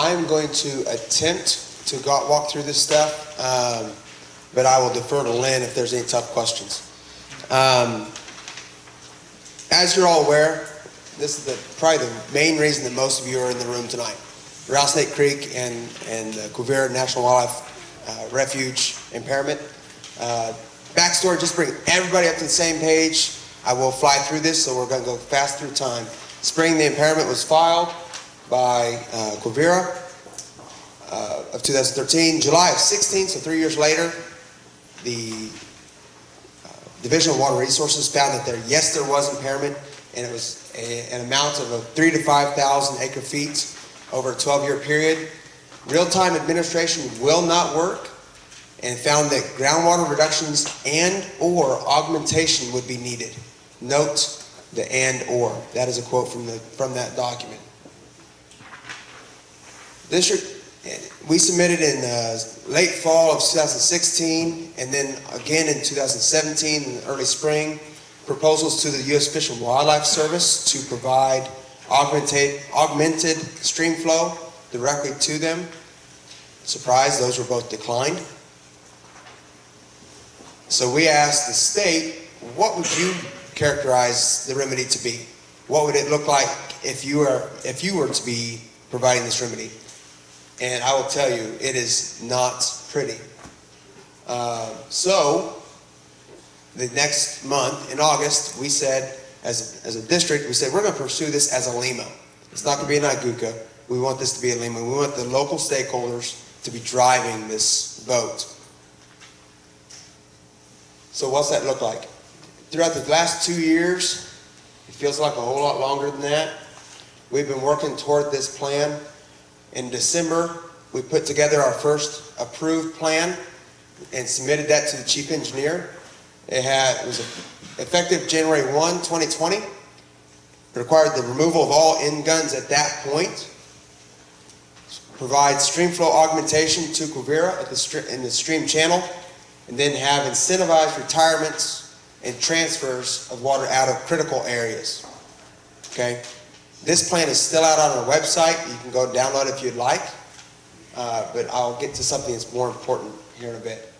I'm going to attempt to go, walk through this stuff, um, but I will defer to Lynn if there's any tough questions. Um, as you're all aware, this is the, probably the main reason that most of you are in the room tonight. Rattlesnake Creek and, and the Quivira National Wildlife uh, Refuge impairment. Uh, backstory, just bring everybody up to the same page. I will fly through this, so we're going to go fast through time. Spring, the impairment was filed by uh, Quivira uh, of 2013. July of 16, so three years later, the uh, Division of Water Resources found that there, yes, there was impairment, and it was a, an amount of a three to 5,000 acre feet over a 12-year period. Real-time administration will not work, and found that groundwater reductions and/or augmentation would be needed. Note the and/or. That is a quote from the from that document. District, we submitted in uh, late fall of 2016, and then again in 2017, in early spring, proposals to the U.S. Fish and Wildlife Service to provide augmented, augmented stream flow directly to them. Surprise, those were both declined. So we asked the state, what would you characterize the remedy to be? What would it look like if you were if you were to be providing this remedy? And I will tell you, it is not pretty. Uh, so the next month in August, we said, as a, as a district, we said we're going to pursue this as a LEMA. It's not going to be an IGUCA. We want this to be a LEMA. We want the local stakeholders to be driving this vote. So what's that look like? Throughout the last two years, it feels like a whole lot longer than that. We've been working toward this plan. In December, we put together our first approved plan and submitted that to the chief engineer. It had it was effective January 1, 2020. It required the removal of all end guns at that point. Provide stream flow augmentation to Quivira at the, in the stream channel and then have incentivized retirements and transfers of water out of critical areas. Okay? This plan is still out on our website. You can go download if you'd like. Uh, but I'll get to something that's more important here in a bit.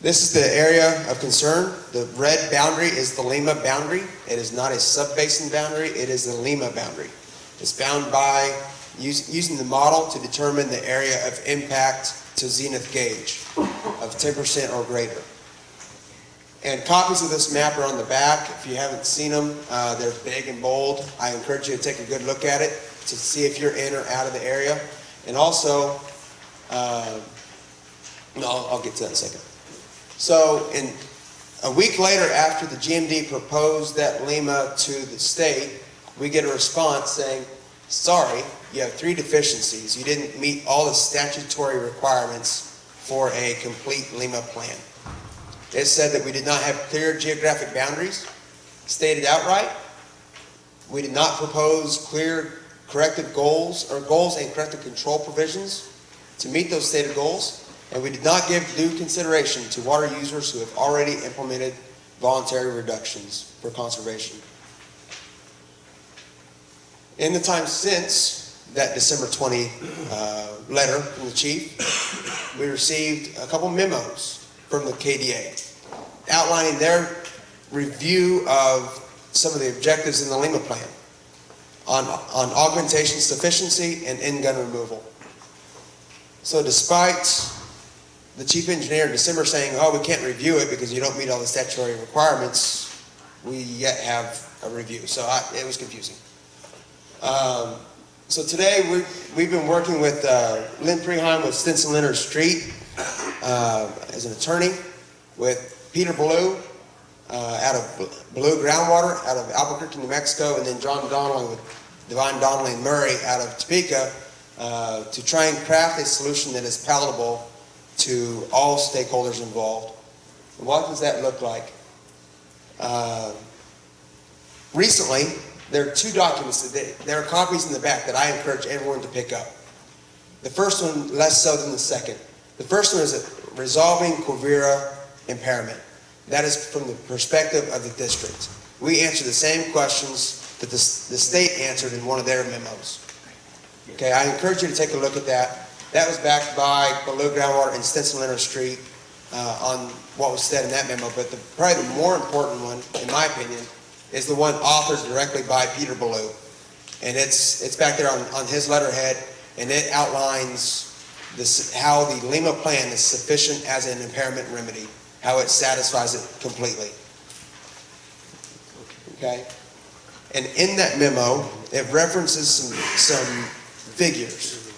This is the area of concern. The red boundary is the LEMA boundary. It is not a subbasin boundary. It is the LEMA boundary. It's bound by use, using the model to determine the area of impact to zenith gauge of 10% or greater. And copies of this map are on the back. If you haven't seen them, uh, they're big and bold. I encourage you to take a good look at it to see if you're in or out of the area. And also, uh, no, I'll, get to that in a second. So in a week later after the GMD proposed that LEMA to the state, we get a response saying, sorry, you have three deficiencies. You didn't meet all the statutory requirements for a complete LEMA plan. It said that we did not have clear geographic boundaries, stated outright. We did not propose clear corrective goals or goals and corrective control provisions to meet those stated goals. And we did not give due consideration to water users who have already implemented voluntary reductions for conservation. In the time since that December 20 uh, letter from the chief, we received a couple memos from the KDA outlining their review of some of the objectives in the LEMA plan on, on augmentation sufficiency and end-gun removal. So despite the chief engineer in December saying, oh, we can't review it because you don't meet all the statutory requirements, we yet have a review. So I, it was confusing. Um, so today we, we've been working with uh, Lynn Preheim with Stinson Leonard Street uh, as an attorney, with Peter Balleau uh, out of Balleau Groundwater out of Albuquerque, New Mexico, and then John Donnelly with Divine Donnelly and Murray out of Topeka uh, to try and craft a solution that is palatable to all stakeholders involved. And what does that look like? Uh, recently, there are two documents, that there are copies in the back that I encourage everyone to pick up. The first one less so than the second. The first one is resolving Quivira impairment. That is from the perspective of the district. We answer the same questions that the, the state answered in one of their memos. Okay, I encourage you to take a look at that. That was backed by Balleau Groundwater and Stinson Leonard Street uh, on what was said in that memo, but the, probably the more important one, in my opinion, is the one authored directly by Peter Balleau. And it's, it's back there on, on his letterhead, and it outlines this, how the LEMA plan is sufficient as an impairment remedy, how it satisfies it completely. Okay? And in that memo, it references some, some figures.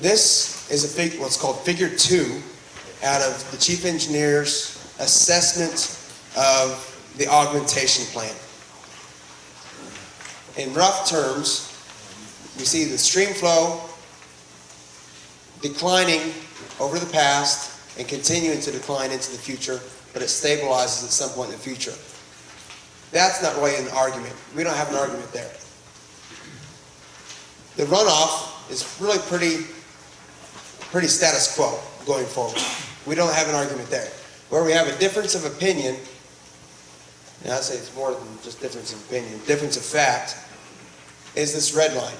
This is a fig, what's called figure two out of the chief engineer's assessment of the augmentation plan. In rough terms, we see the stream flow declining over the past and continuing to decline into the future, but it stabilizes at some point in the future. That's not really an argument. We don't have an argument there. The runoff is really pretty, pretty status quo going forward. We don't have an argument there. Where we have a difference of opinion, and I say it's more than just difference of opinion, difference of fact, is this red line.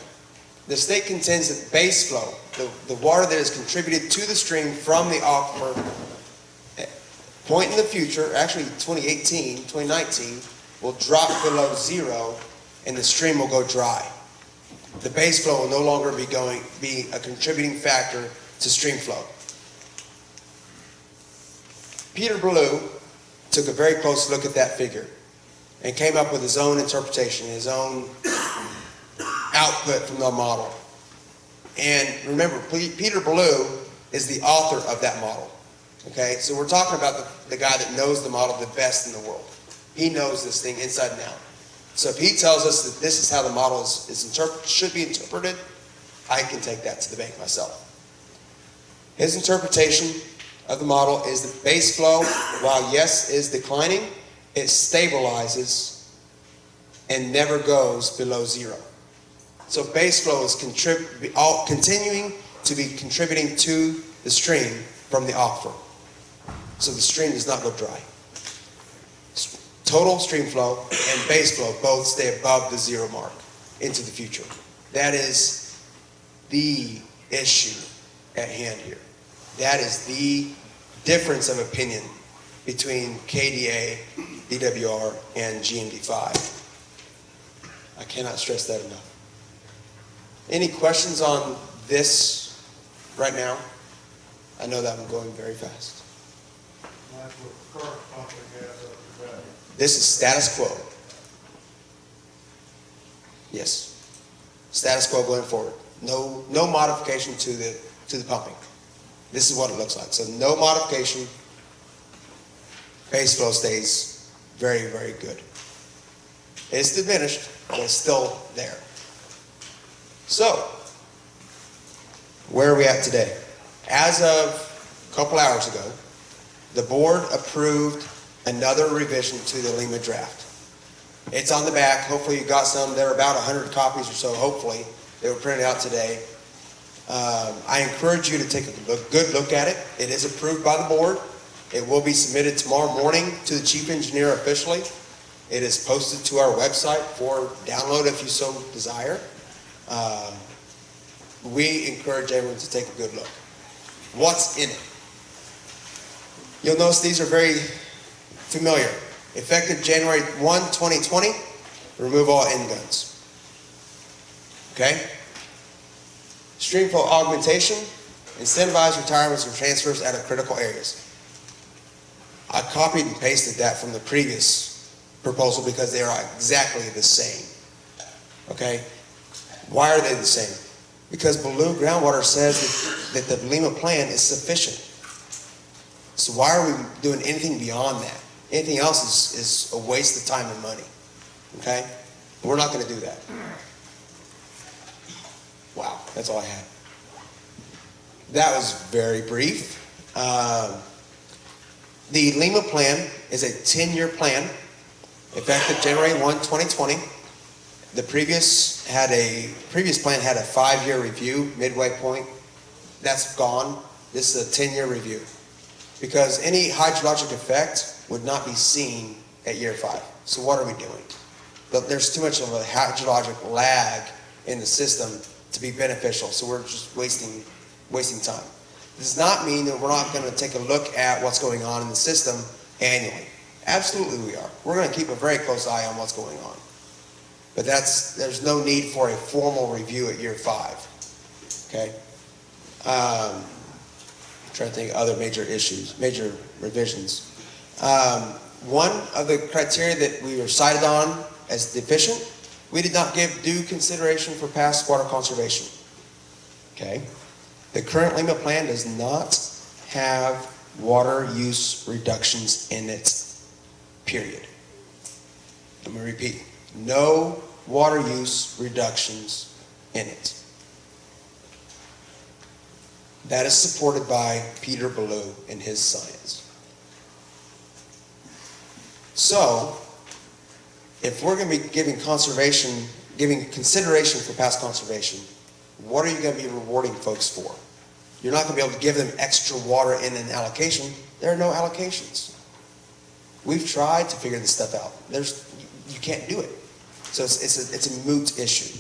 The state contends that base flow, the, the water that is contributed to the stream from the aquifer, eh, point in the future, actually 2018, 2019, will drop below zero and the stream will go dry. The base flow will no longer be going, be a contributing factor to stream flow. Peter Balleau took a very close look at that figure and came up with his own interpretation, his own output from the model. And remember, Peter Balleau is the author of that model. Okay, so we're talking about the, the guy that knows the model the best in the world. He knows this thing inside and out. So if he tells us that this is how the model is, is should be interpreted, I can take that to the bank myself. His interpretation of the model is that base flow, while yes is declining, it stabilizes and never goes below zero. So base flow is all, continuing to be contributing to the stream from the aquifer. So the stream does not go dry. Total stream flow and base flow both stay above the zero mark into the future. That is the issue at hand here. That is the difference of opinion between KDA, DWR, and GMD5. I cannot stress that enough. Any questions on this right now? I know that I'm going very fast. This is status quo. Yes. Status quo going forward. No, no modification to the, to the pumping. This is what it looks like. So no modification. Base flow stays very, very good. It's diminished, but it's still there. So, where are we at today? As of a couple hours ago, the board approved another revision to the LEMA draft. It's on the back. Hopefully you got some. There are about 100 copies or so, hopefully. They were printed out today. Um, I encourage you to take a look, good look at it. It is approved by the board. It will be submitted tomorrow morning to the chief engineer officially. It is posted to our website for download if you so desire. Um, we encourage everyone to take a good look. What's in it? You'll notice these are very familiar. Effective January 1, 2020, remove all end guns. Okay? Streamflow augmentation, incentivize retirements and transfers out of critical areas. I copied and pasted that from the previous proposal because they are exactly the same. Okay? Why are they the same? Because Balleau Groundwater says that, that the LEMA plan is sufficient. So why are we doing anything beyond that? Anything else is, is a waste of time and money. Okay? We're not going to do that. Wow, that's all I had. That was very brief. Um, the LEMA plan is a 10-year plan, effective January 1, 2020. The previous had a previous plan had a five-year review, midway point. That's gone. This is a 10-year review because any hydrologic effect would not be seen at year five. So what are we doing? But there's too much of a hydrologic lag in the system to be beneficial, so we're just wasting, wasting time. Does not mean that we're not gonna take a look at what's going on in the system annually. Absolutely we are. We're gonna keep a very close eye on what's going on. But that's, there's no need for a formal review at year five, okay? Um, trying to think of other major issues, major revisions. Um, one of the criteria that we were cited on as deficient, we did not give due consideration for past water conservation. Okay? The current LEMA plan does not have water use reductions in it, period. Let me repeat, no water use reductions in it. That is supported by Peter Balleau in his science. So, if we're gonna be giving conservation, giving consideration for past conservation, what are you gonna be rewarding folks for? You're not gonna be able to give them extra water in an allocation, there are no allocations. We've tried to figure this stuff out, there's, you can't do it. So it's, it's a, it's a moot issue.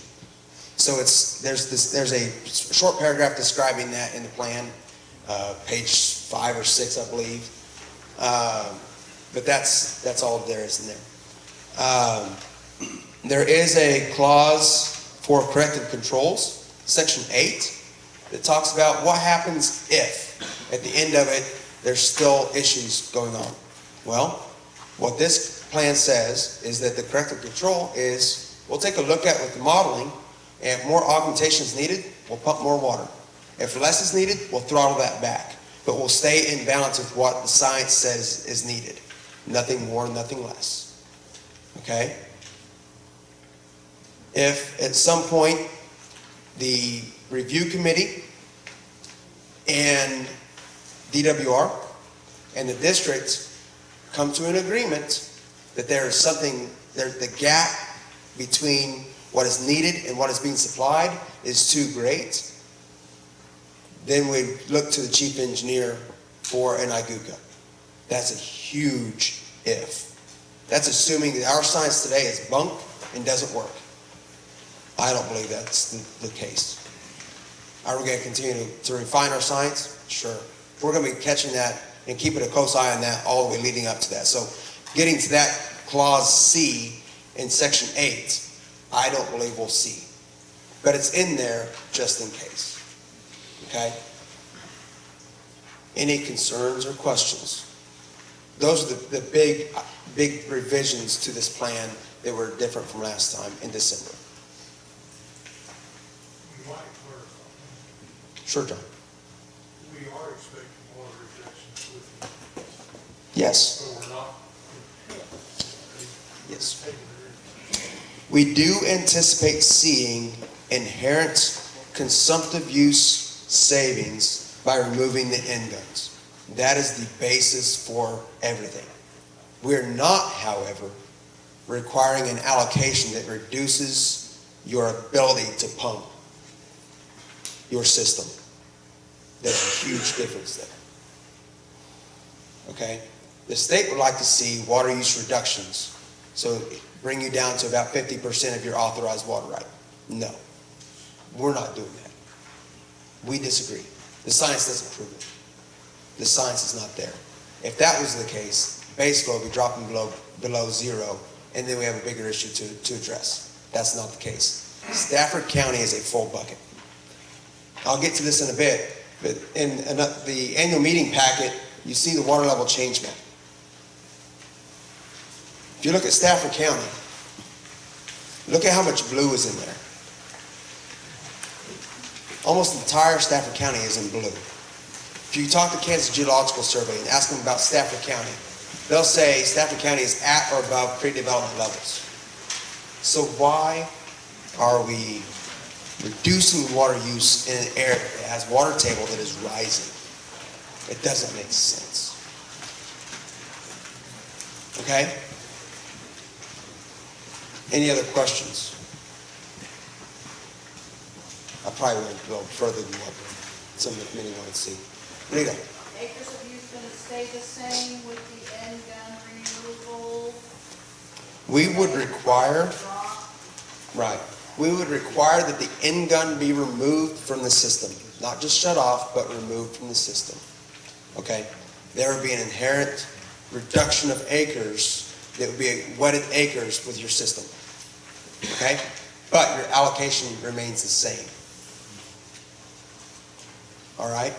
So it's, there's this, there's a short paragraph describing that in the plan, uh, page five or six, I believe. Um, But that's, that's all there is in there. Um, There is a clause for corrective controls, section eight, that talks about what happens if, at the end of it, there's still issues going on. Well, what this plan says is that the corrective control is, we'll take a look at with the modeling, and if more augmentation is needed, we'll pump more water. If less is needed, we'll throttle that back. But we'll stay in balance with what the science says is needed. Nothing more, nothing less. Okay? If at some point, the review committee and DWR and the district come to an agreement that there is something, there, the gap between what is needed and what is being supplied is too great, then we look to the chief engineer for an IGUCA. That's a huge if. That's assuming that our science today is bunk and doesn't work. I don't believe that's the, the case. Are we gonna continue to- to refine our science? Sure. We're gonna be catching that and keeping a close eye on that all the way leading up to that. So getting to that clause C in section eight, I don't believe we'll see. But it's in there just in case. Okay? Any concerns or questions? Those are the, the big, big revisions to this plan that were different from last time in December. You Sure, John. we are expecting water rejections with, Yes, so we're not. Yes. We do anticipate seeing inherent consumptive use savings by removing the end guns. That is the basis for everything. We're not, however, requiring an allocation that reduces your ability to pump your system. There's a huge difference there. Okay? The state would like to see water use reductions, so bring you down to about fifty percent of your authorized water right. No, we're not doing that. We disagree. The science doesn't prove it. The science is not there. If that was the case, base flow would be dropping below, below zero, and then we have a bigger issue to, to address. That's not the case. Stafford County is a full bucket. I'll get to this in a bit, but in, in the annual meeting packet, you see the water level change map. If you look at Stafford County, look at how much blue is in there. Almost the entire Stafford County is in blue. If you talk to Kansas Geological Survey and ask them about Stafford County, they'll say Stafford County is at or above pre-development levels. So why are we reducing water use in an area that has water table that is rising? It doesn't make sense. Okay? Any other questions? I probably won't go further than what some of the committee want to see. Rita? Acres of use gonna stay the same with the end gun removal? We would require, right, we would require that the end gun be removed from the system, not just shut off, but removed from the system. Okay? There would be an inherent reduction of acres that would be wetted acres with your system. Okay? But your allocation remains the same. All right?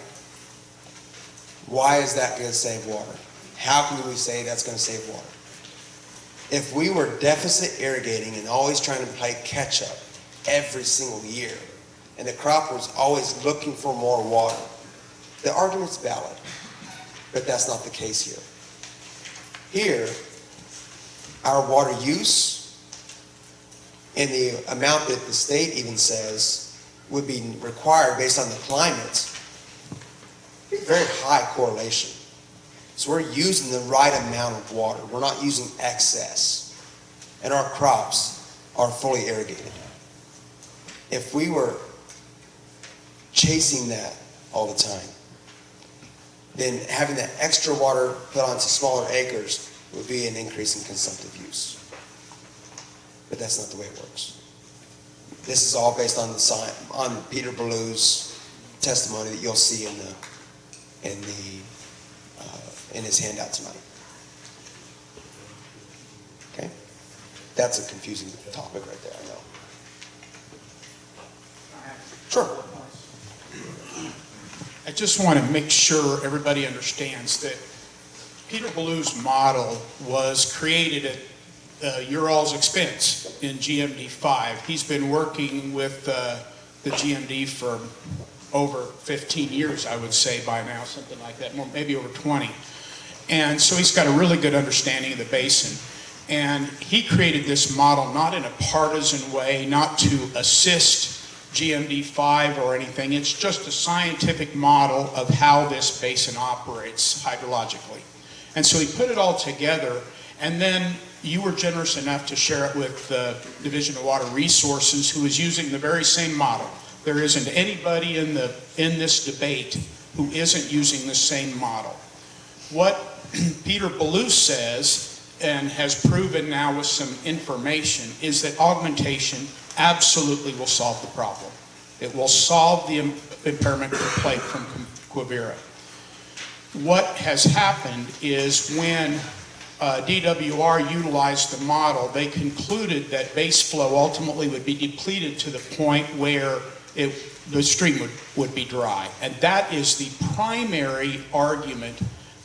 Why is that going to save water? How can we say that's going to save water? If we were deficit irrigating and always trying to play catch up every single year, and the crop was always looking for more water, the argument's valid. But that's not the case here. Here, our water use and the amount that the state even says would be required based on the climate, very high correlation. So we're using the right amount of water. We're not using excess. And our crops are fully irrigated. If we were chasing that all the time, then having that extra water put onto smaller acres would be an increase in consumptive use. But that's not the way it works. This is all based on the sci on Peter Balleau's testimony that you'll see in the in the uh, in his handout tonight. Okay, that's a confusing topic right there. I know. Sure. I just want to make sure everybody understands that Peter Balleau's model was created at uh, Ural's expense in GMD5. He's been working with uh, the GMD for over 15 years, I would say by now, something like that, more, maybe over 20. And so he's got a really good understanding of the basin. And he created this model not in a partisan way, not to assist GMD5 or anything. It's just a scientific model of how this basin operates hydrologically. And so he put it all together, and then you were generous enough to share it with the Division of Water Resources, who is using the very same model. There isn't anybody in, the, in this debate who isn't using the same model. What Peter Balleau says, and has proven now with some information, is that augmentation absolutely will solve the problem. It will solve the impairment of complaint from Quivira. What has happened is when uh, DWR utilized the model, they concluded that base flow ultimately would be depleted to the point where it, the stream would, would be dry. And that is the primary argument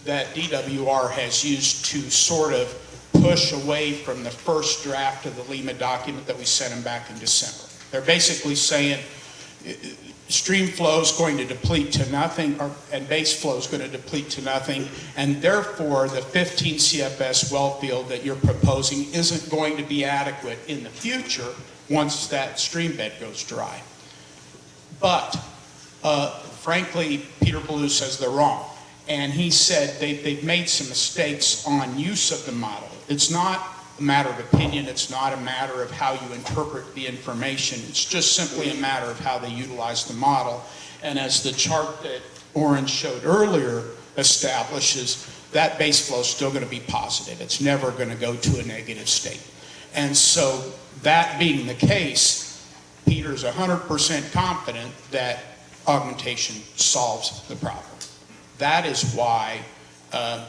that DWR has used to sort of push away from the first draft of the LEMA document that we sent them back in December. They're basically saying stream flow is going to deplete to nothing, or, and base flow is going to deplete to nothing, and therefore the 15 CFS well field that you're proposing isn't going to be adequate in the future once that stream bed goes dry. But uh, frankly, Peter Balleau says they're wrong. And he said they, they've made some mistakes on use of the model. It's not matter of opinion. It's not a matter of how you interpret the information. It's just simply a matter of how they utilize the model. And as the chart that Orrin showed earlier establishes, that base flow is still going to be positive. It's never going to go to a negative state. And so that being the case, Peter's 100% confident that augmentation solves the problem. That is why uh,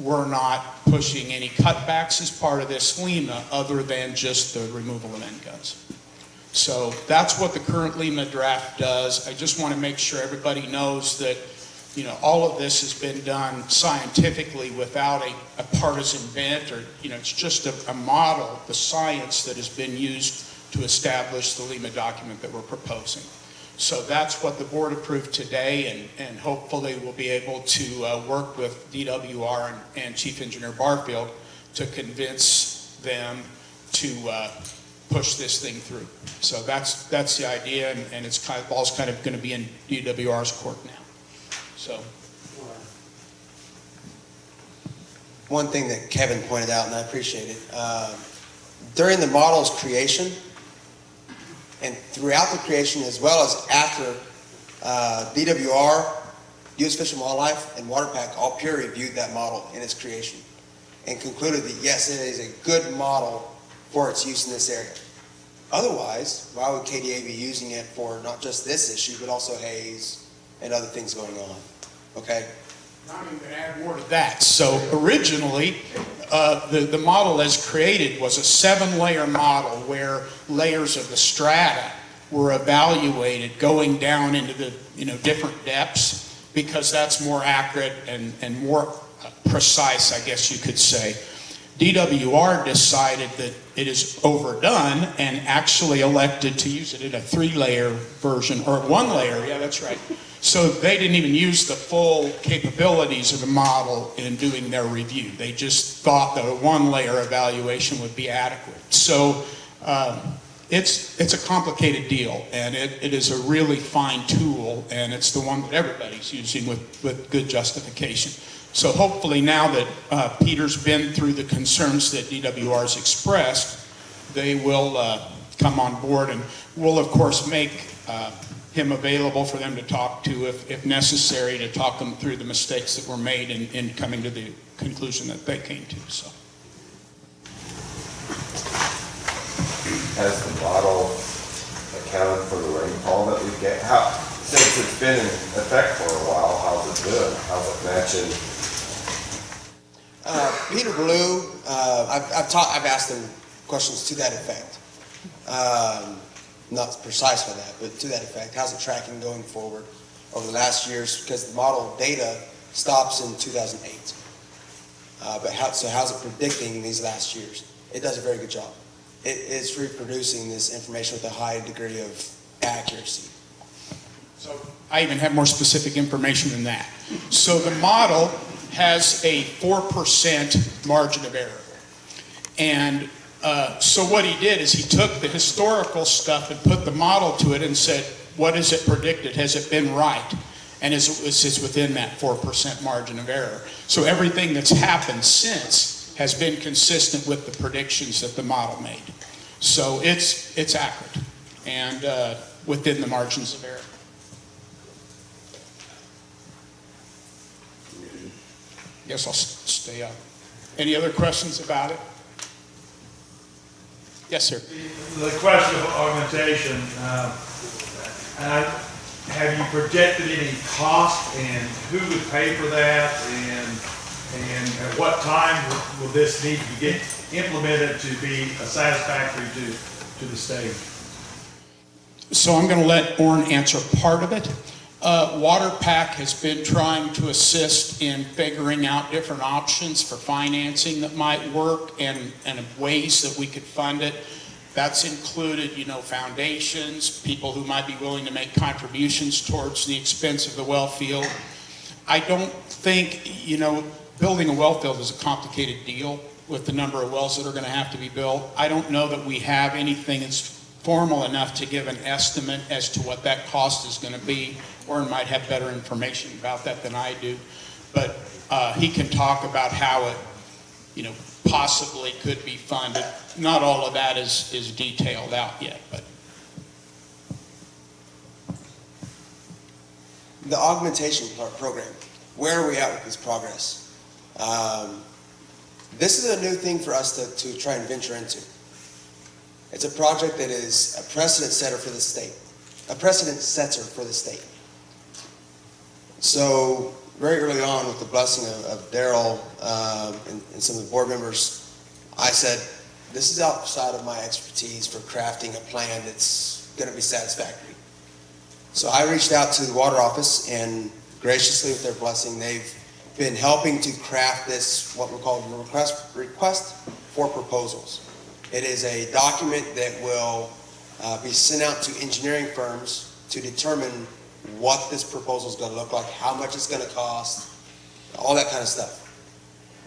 we're not pushing any cutbacks as part of this LEMA other than just the removal of end guns. So that's what the current LEMA draft does. I just want to make sure everybody knows that you know, all of this has been done scientifically without a, a partisan bent or, you know, it's just a, a model, the science that has been used to establish the LEMA document that we're proposing. So that's what the board approved today, and, and hopefully we'll be able to uh, work with DWR and, and, Chief Engineer Barfield to convince them to uh, push this thing through. So that's that's the idea, and, and it's kind of, kind of going to be in DWR's court now. So. One thing that Kevin pointed out, and I appreciate it, uh, during the model's creation, and throughout the creation as well as after uh, DWR, U.S. Fish and Wildlife, and WaterPak all peer reviewed that model in its creation and concluded that yes, it is a good model for its use in this area. Otherwise, why would KDA be using it for not just this issue, but also haze and other things going on? Okay? I'm going to add more to that. So originally, uh, the, the model as created was a seven-layer model where layers of the strata were evaluated going down into the, you know, different depths because that's more accurate and, and more uh, precise, I guess you could say. DWR decided that it is overdone and actually elected to use it in a three-layer version, or one layer, yeah, that's right. So they didn't even use the full capabilities of the model in doing their review. They just thought that a one-layer evaluation would be adequate. So um, it's, it's a complicated deal, and it, it is a really fine tool, and it's the one that everybody's using with, with good justification. So hopefully now that uh, Peter's been through the concerns that DWR's expressed, they will uh, come on board, and we'll, of course, make uh, him available for them to talk to if, if necessary, to talk them through the mistakes that were made in, in coming to the conclusion that they came to, so. Has the model accounted for the rainfall that we get? How, since it's been in effect for a while, how's it doing? How's it matching? Uh, Peter Balleau, uh, I've, I've taught, I've asked him questions to that effect. Um, not precise for that, but to that effect. How's the tracking going forward over the last years? Because the model data stops in 2008. Uh, but how, so how's it predicting these last years? It does a very good job. It, it's reproducing this information with a high degree of accuracy. So I even have more specific information than that. So the model has a 4% margin of error. And uh, so what he did is he took the historical stuff and put the model to it and said, what is it predicted? Has it been right? And is, it within that 4% margin of error? So everything that's happened since has been consistent with the predictions that the model made. So it's, it's accurate and uh, within the margins of error. Guess I'll stay up. Any other questions about it? Yes, sir. The question of augmentation, uh, have you projected any cost and who would pay for that? And, and at what time will- will this need to get implemented to be satisfactory to, to the state? So I'm going to let Orrin answer part of it. Uh, WaterPack has been trying to assist in figuring out different options for financing that might work and, and ways that we could fund it. That's included, you know, foundations, people who might be willing to make contributions towards the expense of the well field. I don't think, you know, building a well field is a complicated deal with the number of wells that are going to have to be built. I don't know that we have anything that's formal enough to give an estimate as to what that cost is going to be. Orrin might have better information about that than I do. But uh, he can talk about how it, you know, possibly could be funded. Not all of that is, is detailed out yet, but The augmentation program, where are we at with this progress? Um, this is a new thing for us to, to try and venture into. It's a project that is a precedent setter for the state, a precedent setter for the state. So very early on, with the blessing of, of Daryl um, and, and some of the board members, I said, "This is outside of my expertise for crafting a plan that's going to be satisfactory." So I reached out to the water office, and graciously, with their blessing, they've been helping to craft this what we're calling a request request for proposals. It is a document that will uh, be sent out to engineering firms to determine what this proposal is going to look like, how much it's going to cost, all that kind of stuff.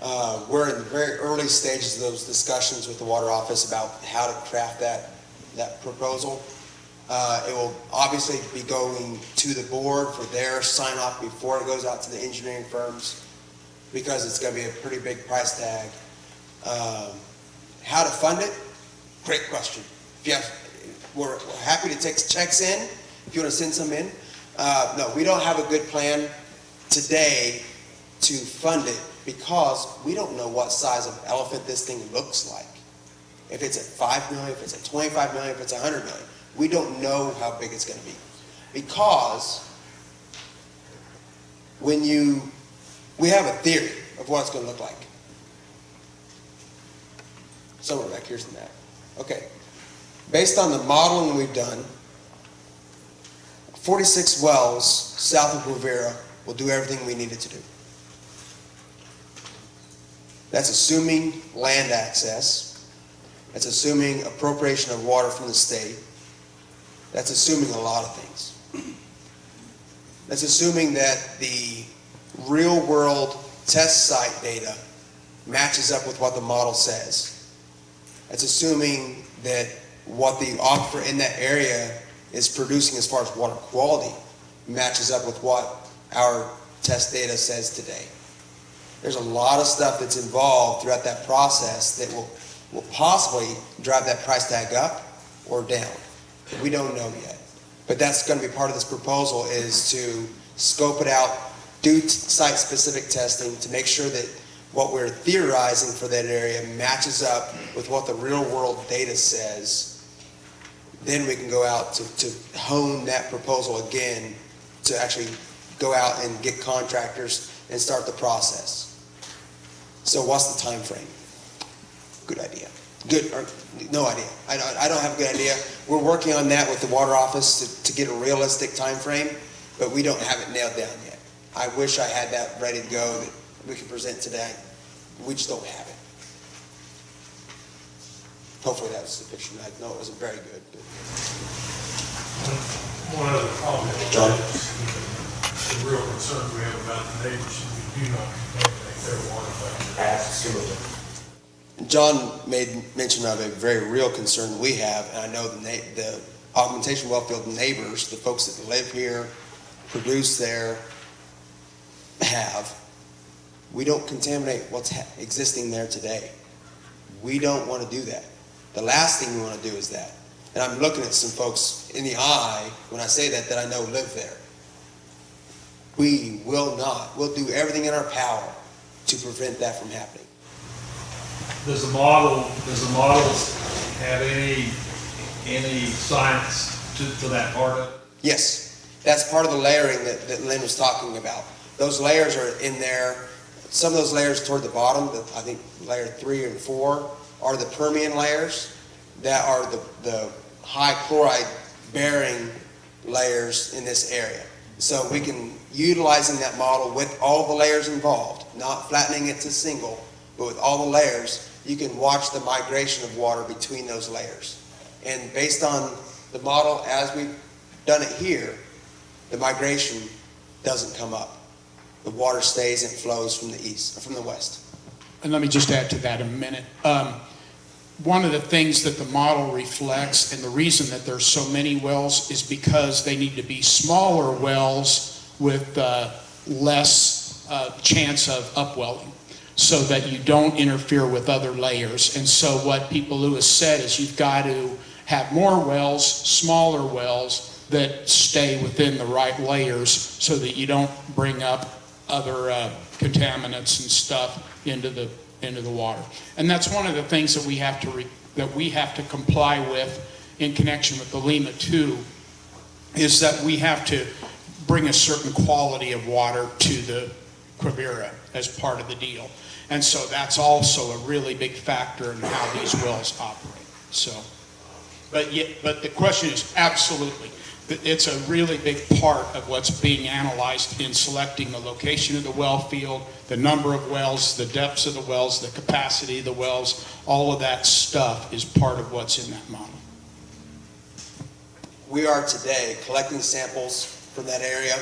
Uh, we're in the very early stages of those discussions with the water office about how to craft that, that proposal. Uh, it will obviously be going to the board for their sign off before it goes out to the engineering firms because it's going to be a pretty big price tag. Um, how to fund it? Great question. If you have, we're, we're happy to take checks in if you want to send some in. Uh, no, we don't have a good plan today to fund it because we don't know what size of elephant this thing looks like. If it's at five million, if it's at twenty-five million, if it's a hundred million. We don't know how big it's gonna be. Because when you, we have a theory of what it's gonna look like. Somewhere back here's the map. Okay. Based on the modeling we've done, forty-six wells south of Quivira will do everything we need it to do. That's assuming land access. That's assuming appropriation of water from the state. That's assuming a lot of things. That's assuming that the real-world test site data matches up with what the model says. That's assuming that what the aquifer in that area is producing as far as water quality matches up with what our test data says today. There's a lot of stuff that's involved throughout that process that will, will possibly drive that price tag up or down. We don't know yet. But that's gonna be part of this proposal is to scope it out, do site-specific testing to make sure that what we're theorizing for that area matches up with what the real-world data says. Then we can go out to, to hone that proposal again, to actually go out and get contractors and start the process. So what's the time frame? Good idea. Good, or, no idea. I don't, I don't have a good idea. We're working on that with the water office to, to get a realistic time frame, but we don't have it nailed down yet. I wish I had that ready to go we can present today. We just don't have it. Hopefully that was sufficient. I know it wasn't very good, but. One other comment. John? The real concern we have about the neighbors, we do not contaminate their water Absolutely. John made mention of a very real concern we have, and I know the na, the augmentation wellfield neighbors, the folks that live here, produce there, have. We don't contaminate what's ha- existing there today. We don't want to do that. The last thing we want to do is that. And I'm looking at some folks in the eye when I say that, that I know live there. We will not. We'll do everything in our power to prevent that from happening. Does the model, does the model have any, any science to, to that part of it? Yes, that's part of the layering that, that Lynn was talking about. Those layers are in there, some of those layers toward the bottom, I think layer three and four, are the Permian layers that are the, the high chloride bearing layers in this area. So we can, utilizing that model with all the layers involved, not flattening it to single, but with all the layers, you can watch the migration of water between those layers. And based on the model as we've done it here, the migration doesn't come up. The water stays and flows from the east, from the west. And let me just add to that a minute. Um, One of the things that the model reflects, and the reason that there's so many wells, is because they need to be smaller wells with uh, less uh, chance of upwelling, so that you don't interfere with other layers. And so what Peter Balleau said is you've got to have more wells, smaller wells, that stay within the right layers, so that you don't bring up other uh, contaminants and stuff into the, into the water. And that's one of the things that we have to, re- that we have to comply with in connection with the LEMA 2, is that we have to bring a certain quality of water to the Quivira as part of the deal. And so that's also a really big factor in how these wells operate, so. But yet, but the question is absolutely, it's a really big part of what's being analyzed in selecting the location of the well field, the number of wells, the depths of the wells, the capacity of the wells, all of that stuff is part of what's in that model. We are today collecting samples from that area.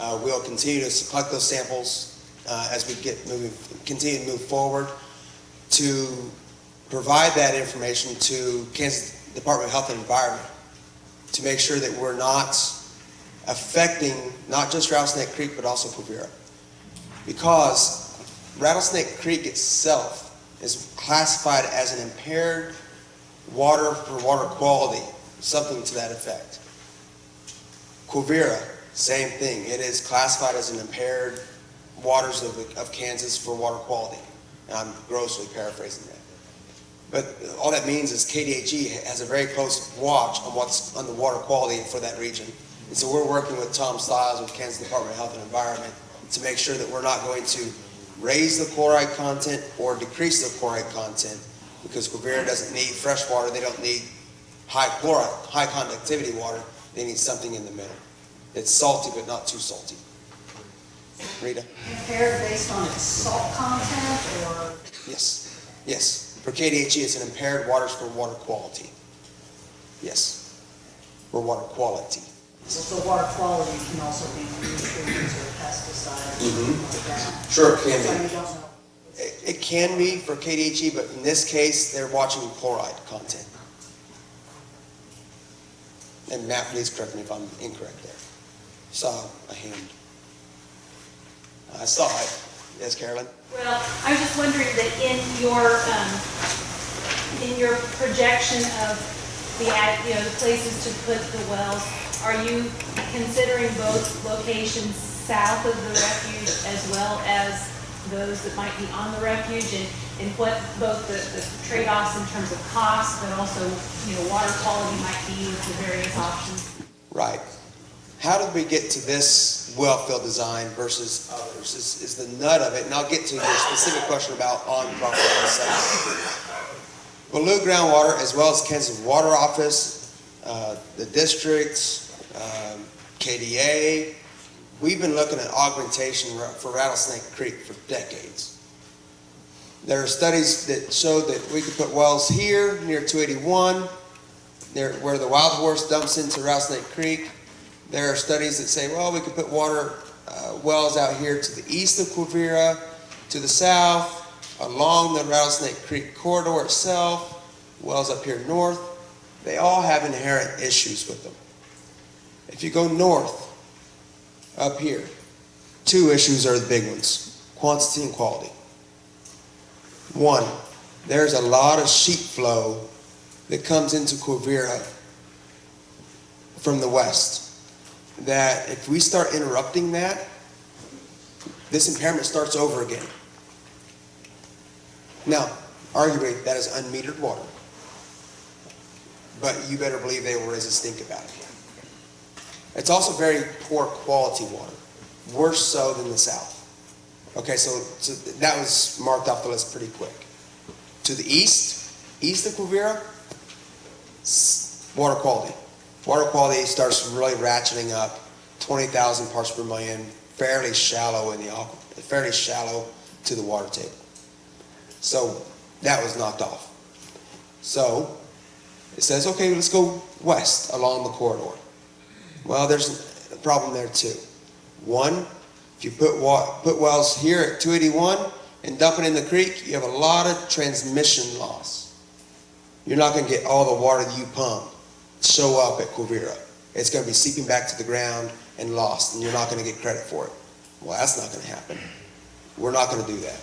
Uh, We'll continue to collect those samples uh, as we get moving, continue to move forward to provide that information to Kansas Department of Health and Environment to make sure that we're not affecting not just Rattlesnake Creek, but also Quivira. Because Rattlesnake Creek itself is classified as an impaired water for water quality, something to that effect. Quivira, same thing. It is classified as an impaired waters of, of Kansas for water quality. And I'm grossly paraphrasing that. But all that means is KDHE has a very close watch on what's on the water quality for that region. And so we're working with Tom Stiles with Kansas Department of Health and Environment to make sure that we're not going to raise the chloride content or decrease the chloride content because Quivira doesn't need fresh water, they don't need high chloride, high conductivity water, they need something in the middle. It's salty but not too salty. Rita? Impaired based on its salt content or? Yes, yes. For KDHE, it's an impaired waters for water quality. Yes, for water quality. So water quality can also be nutrients or pesticides something mm-hmm. like. Sure, it can So be. you don't know. It, it can be for KDHE, but in this case, they're watching chloride content. And Matt, please correct me if I'm incorrect there. Saw a hand. I saw it. Yes, Carolyn? Well, I was just wondering that in your, um, in your projection of the, you know, the places to put the wells, are you considering both locations south of the refuge as well as those that might be on the refuge? And, and what both the, the trade-offs in terms of cost, but also, you know, water quality might be with the various options? Right. How did we get to this well field design versus others is, is the nut of it, and I'll get to your specific question about on property in a second. Groundwater, as well as Kansas Water Office, uh, the districts, um, KDA, we've been looking at augmentation for Rattlesnake Creek for decades. There are studies that show that we could put wells here near 281, near where the Wild Horse dumps into Rattlesnake Creek. There are studies that say, well, we could put water uh, wells out here to the east of Quivira, to the south, along the Rattlesnake Creek corridor itself, wells up here north. They all have inherent issues with them. If you go north, up here, two issues are the big ones, quantity and quality. One, there's a lot of sheet flow that comes into Quivira from the west. That if we start interrupting that, this impairment starts over again. Now, arguably, that is unmetered water. But you better believe they will raise a stink about it. It's also very poor quality water, worse so than the south. Okay, so, so that was marked off the list pretty quick. To the east, east of Quivira, water quality. Water quality starts really ratcheting up, 20,000 parts per million, fairly shallow in the, aqu- fairly shallow to the water table. So that was knocked off. So it says, okay, let's go west along the corridor. Well, there's a problem there too. One, if you put put wells here at 281 and dump it in the creek, you have a lot of transmission loss. You're not gonna get all the water that you pump show up at Quivira. It's gonna be seeping back to the ground and lost, and you're not gonna get credit for it. Well, that's not gonna happen. We're not gonna do that.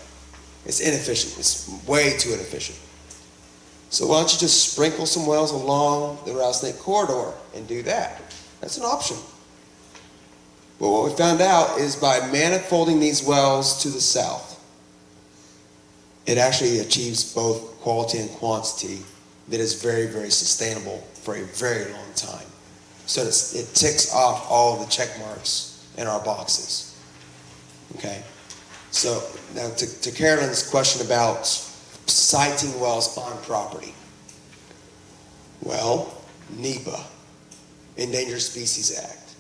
It's inefficient. It's way too inefficient. So why don't you just sprinkle some wells along the Rattlesnake corridor and do that? That's an option. But what we found out is by manifolding these wells to the south, it actually achieves both quality and quantity that is very, very sustainable for a very long time. So it ticks off all the check marks in our boxes. Okay? So now to, to Carolyn's question about siting wells on property. Well, NEPA, Endangered Species Act.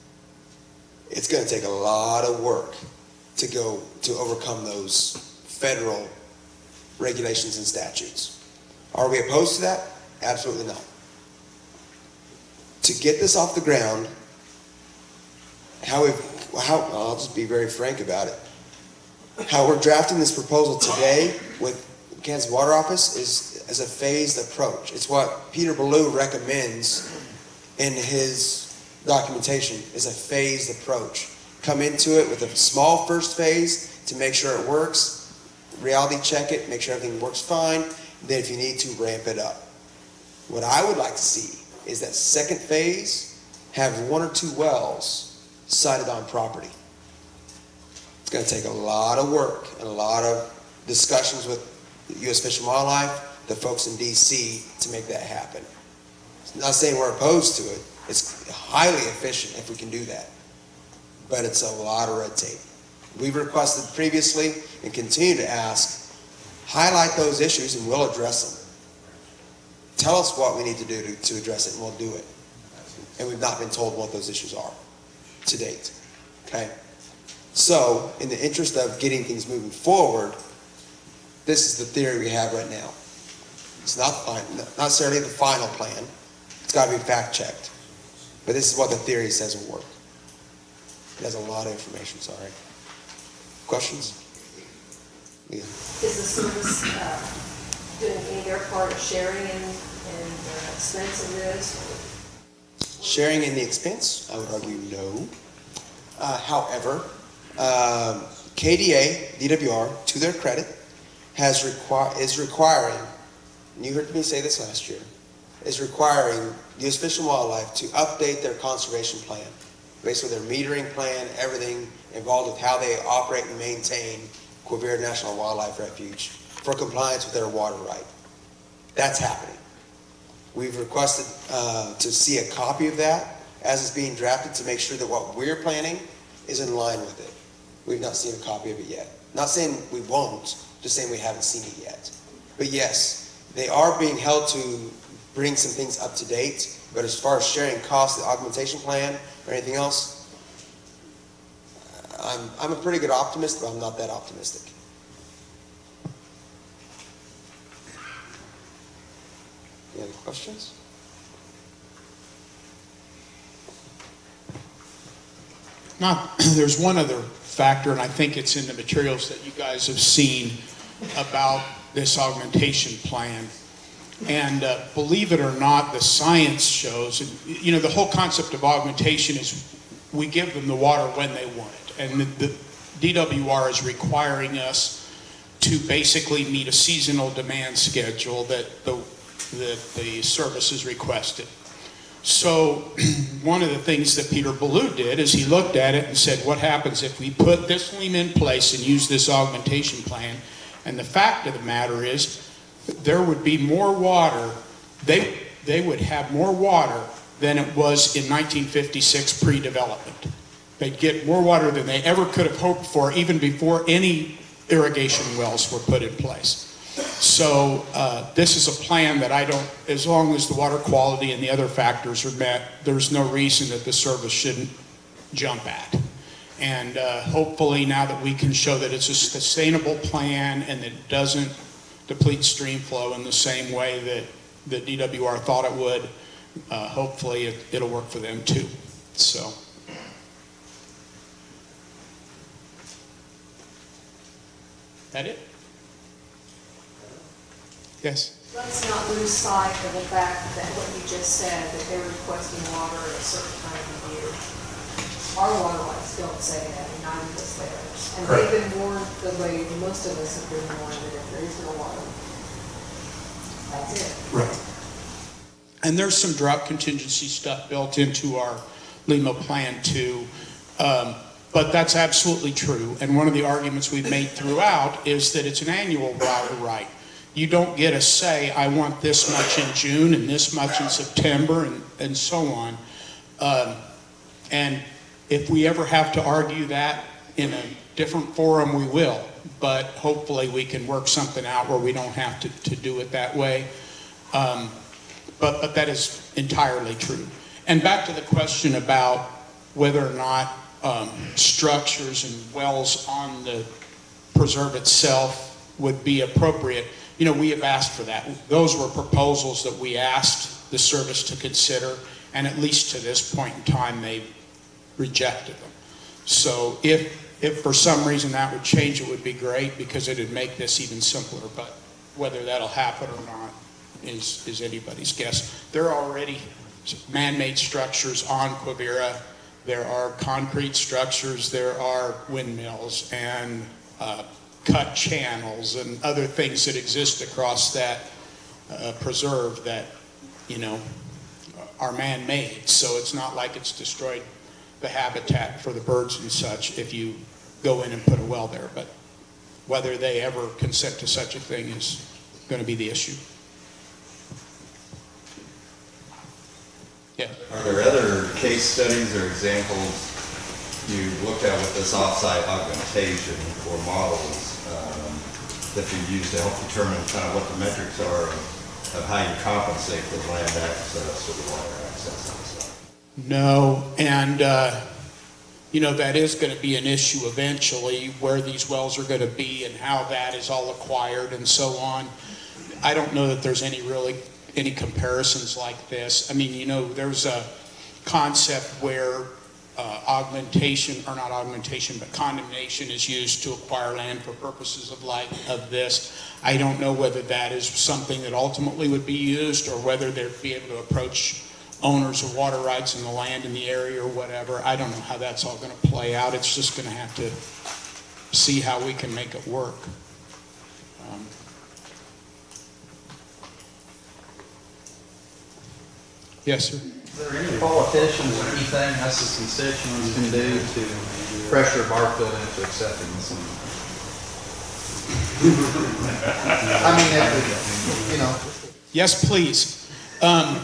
It's gonna take a lot of work to go, to overcome those federal regulations and statutes. Are we opposed to that? Absolutely not. To get this off the ground, how we, how, I'll just be very frank about it. How we're drafting this proposal today with Kansas Water Office is as a phased approach. It's what Peter Balleau recommends in his documentation, is a phased approach. Come into it with a small first phase to make sure it works, reality check it, make sure everything works fine, then if you need to, ramp it up. What I would like to see is that second phase have one or two wells sited on property. It's gonna take a lot of work and a lot of discussions with U.S. Fish and Wildlife the folks in DC to make that happen. Not saying we're opposed to it, it's highly efficient if we can do that. But it's a lot of red tape. We've requested previously and continue to ask, highlight those issues and we'll address them. Tell us what we need to do to, to address it and we'll do it. And we've not been told what those issues are to date. Okay? So, in the interest of getting things moving forward, this is the theory we have right now. It's not, not necessarily the final plan. It's got to be fact checked. But this is what the theory says will work. It has a lot of information, sorry. Questions? Yeah. Is the service uh, doing their part of sharing in, in the expense of this? Sharing in the expense, I would argue no. Uh, however, um, KDA, DWR, to their credit, has require, is requiring, and you heard me say this last year, is requiring U.S. Fish and Wildlife to update their conservation plan. Basically, their metering plan, everything involved with how they operate and maintain Quivira National Wildlife Refuge for compliance with their water right. That's happening. We've requested uh, to see a copy of that as it's being drafted to make sure that what we're planning is in line with it. We've not seen a copy of it yet. Not saying we won't, just saying we haven't seen it yet. But yes, they are being held to bring some things up to date, but as far as sharing costs, the augmentation plan, or anything else, I'm, I'm a pretty good optimist, but I'm not that optimistic. Any other questions? Not, there's one other factor, and I think it's in the materials that you guys have seen about this augmentation plan. And uh, believe it or not, the science shows, and, you know, the whole concept of augmentation is we give them the water when they want it. And the, the DWR is requiring us to basically meet a seasonal demand schedule that the, that the service is requested. So one of the things that Peter Balleau did is he looked at it and said, what happens if we put this lean in place and use this augmentation plan? And the fact of the matter is, there would be more water, they, they would have more water than it was in 1956 pre-development. They'd get more water than they ever could have hoped for, even before any irrigation wells were put in place. So uh, this is a plan that I don't, as long as the water quality and the other factors are met, there's no reason that the service shouldn't jump at. And uh, hopefully now that we can show that it's a sustainable plan and that it doesn't deplete stream flow in the same way that, that DWR thought it would, uh, hopefully it, it'll work for them too. So. That it? Yes? Let's not lose sight of the fact that what you just said, that they're requesting water at a certain time of year. Our water rights don't say that, and neither does theirs. And they've been warned the way most of us have been warned that if there is no water, that's it. Right. And there's some drought contingency stuff built into our LEMA plan too. Um, But that's absolutely true. And one of the arguments we've made throughout is that it's an annual water right. You don't get a say, I want this much in June and this much in September and, and so on. Um, And if we ever have to argue that in a different forum, we will. But hopefully we can work something out where we don't have to, to do it that way. Um, but, but that is entirely true. And back to the question about whether or not um, structures and wells on the preserve itself would be appropriate. You know, we have asked for that. Those were proposals that we asked the service to consider, and at least to this point in time, they've rejected them. So if, if for some reason that would change, it would be great because it'd make this even simpler, but whether that'll happen or not is, is anybody's guess. There are already man-made structures on Quivira. There are concrete structures, there are windmills and uh, cut channels and other things that exist across that uh, preserve that, you know, are man-made. So it's not like it's destroyed the habitat for the birds and such if you go in and put a well there. But whether they ever consent to such a thing is going to be the issue. Yeah. Are there other case studies or examples you looked at with this offsite augmentation or models that you use to help determine kind of what the metrics are of of how you compensate for the land access or the water access? No, and, uh, you know, that is going to be an issue eventually, where these wells are going to be and how that is all acquired and so on. I don't know that there's any really, any comparisons like this. I mean, you know, there's a concept where uh, augmentation, or not augmentation, but condemnation is used to acquire land for purposes of like, of this. I don't know whether that is something that ultimately would be used, or whether they'd be able to approach owners of water rights in the land in the area or whatever. I don't know how that's all gonna play out. It's just gonna have to see how we can make it work. Um, Yes, sir? Is there any politicians or anything us as constituents can do to pressure Barfield into accepting this? I mean, if, it- you know, Yes, please. Um,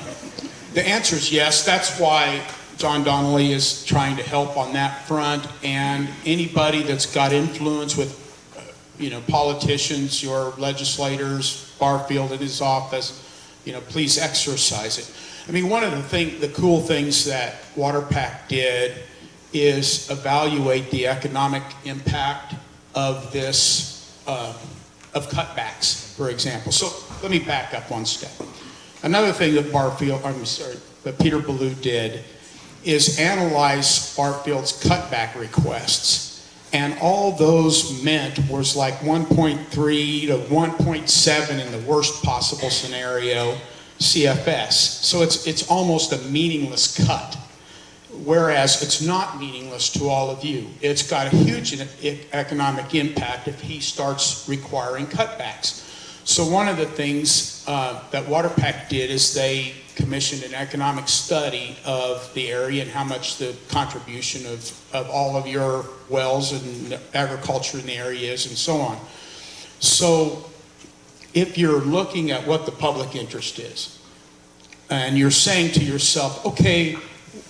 The answer is yes. That's why John Donnelly is trying to help on that front. And anybody that's got influence with, uh, you know, politicians, your legislators, Barfield in his office, you know, please exercise it. I mean, one of the thing, the cool things that WaterPack did is evaluate the economic impact of this, uh, of cutbacks, for example. So let me back up one step. Another thing that Barfield, I'm sorry, that Peter Balleau did is analyze Barfield's cutback requests. And all those meant was like 1.3 to 1.7 in the worst possible scenario CFS. So it's, it's almost a meaningless cut. Whereas it's not meaningless to all of you. It's got a huge economic impact if he starts requiring cutbacks. So one of the things uh, that WaterPack did is they commissioned an economic study of the area and how much the contribution of, of all of your wells and agriculture in the area is and so on. So if you're looking at what the public interest is, and you're saying to yourself, okay,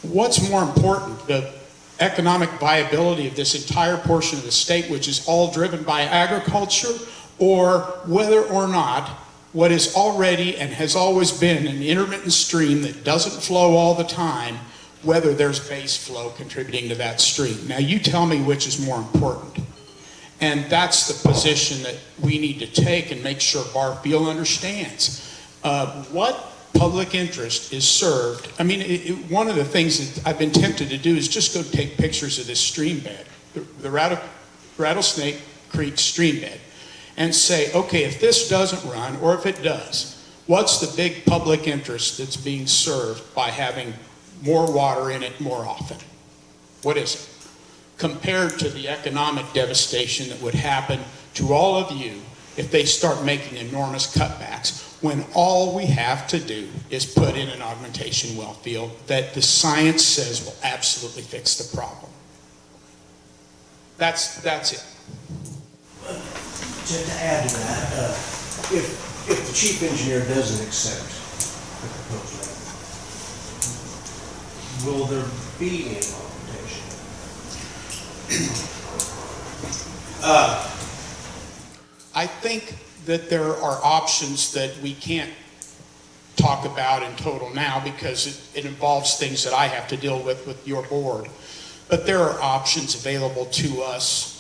what's more important, the economic viability of this entire portion of the state, which is all driven by agriculture, or whether or not what is already and has always been an intermittent stream that doesn't flow all the time, whether there's base flow contributing to that stream. Now you tell me which is more important. And that's the position that we need to take and make sure Barfield understands. Uh, what public interest is served? I mean, it, it, one of the things that I've been tempted to do is just go take pictures of this stream bed, the, the Rattle, Rattlesnake Creek stream bed, and say, okay, if this doesn't run, or if it does, what's the big public interest that's being served by having more water in it more often? What is it? Compared to the economic devastation that would happen to all of you if they start making enormous cutbacks, when all we have to do is put in an augmentation well field that the science says will absolutely fix the problem. That's, that's it. To, to add to that, uh, if, if the chief engineer doesn't accept the proposal, will there be any? Uh, I think that there are options that we can't talk about in total now because it, it involves things that I have to deal with with your board. But there are options available to us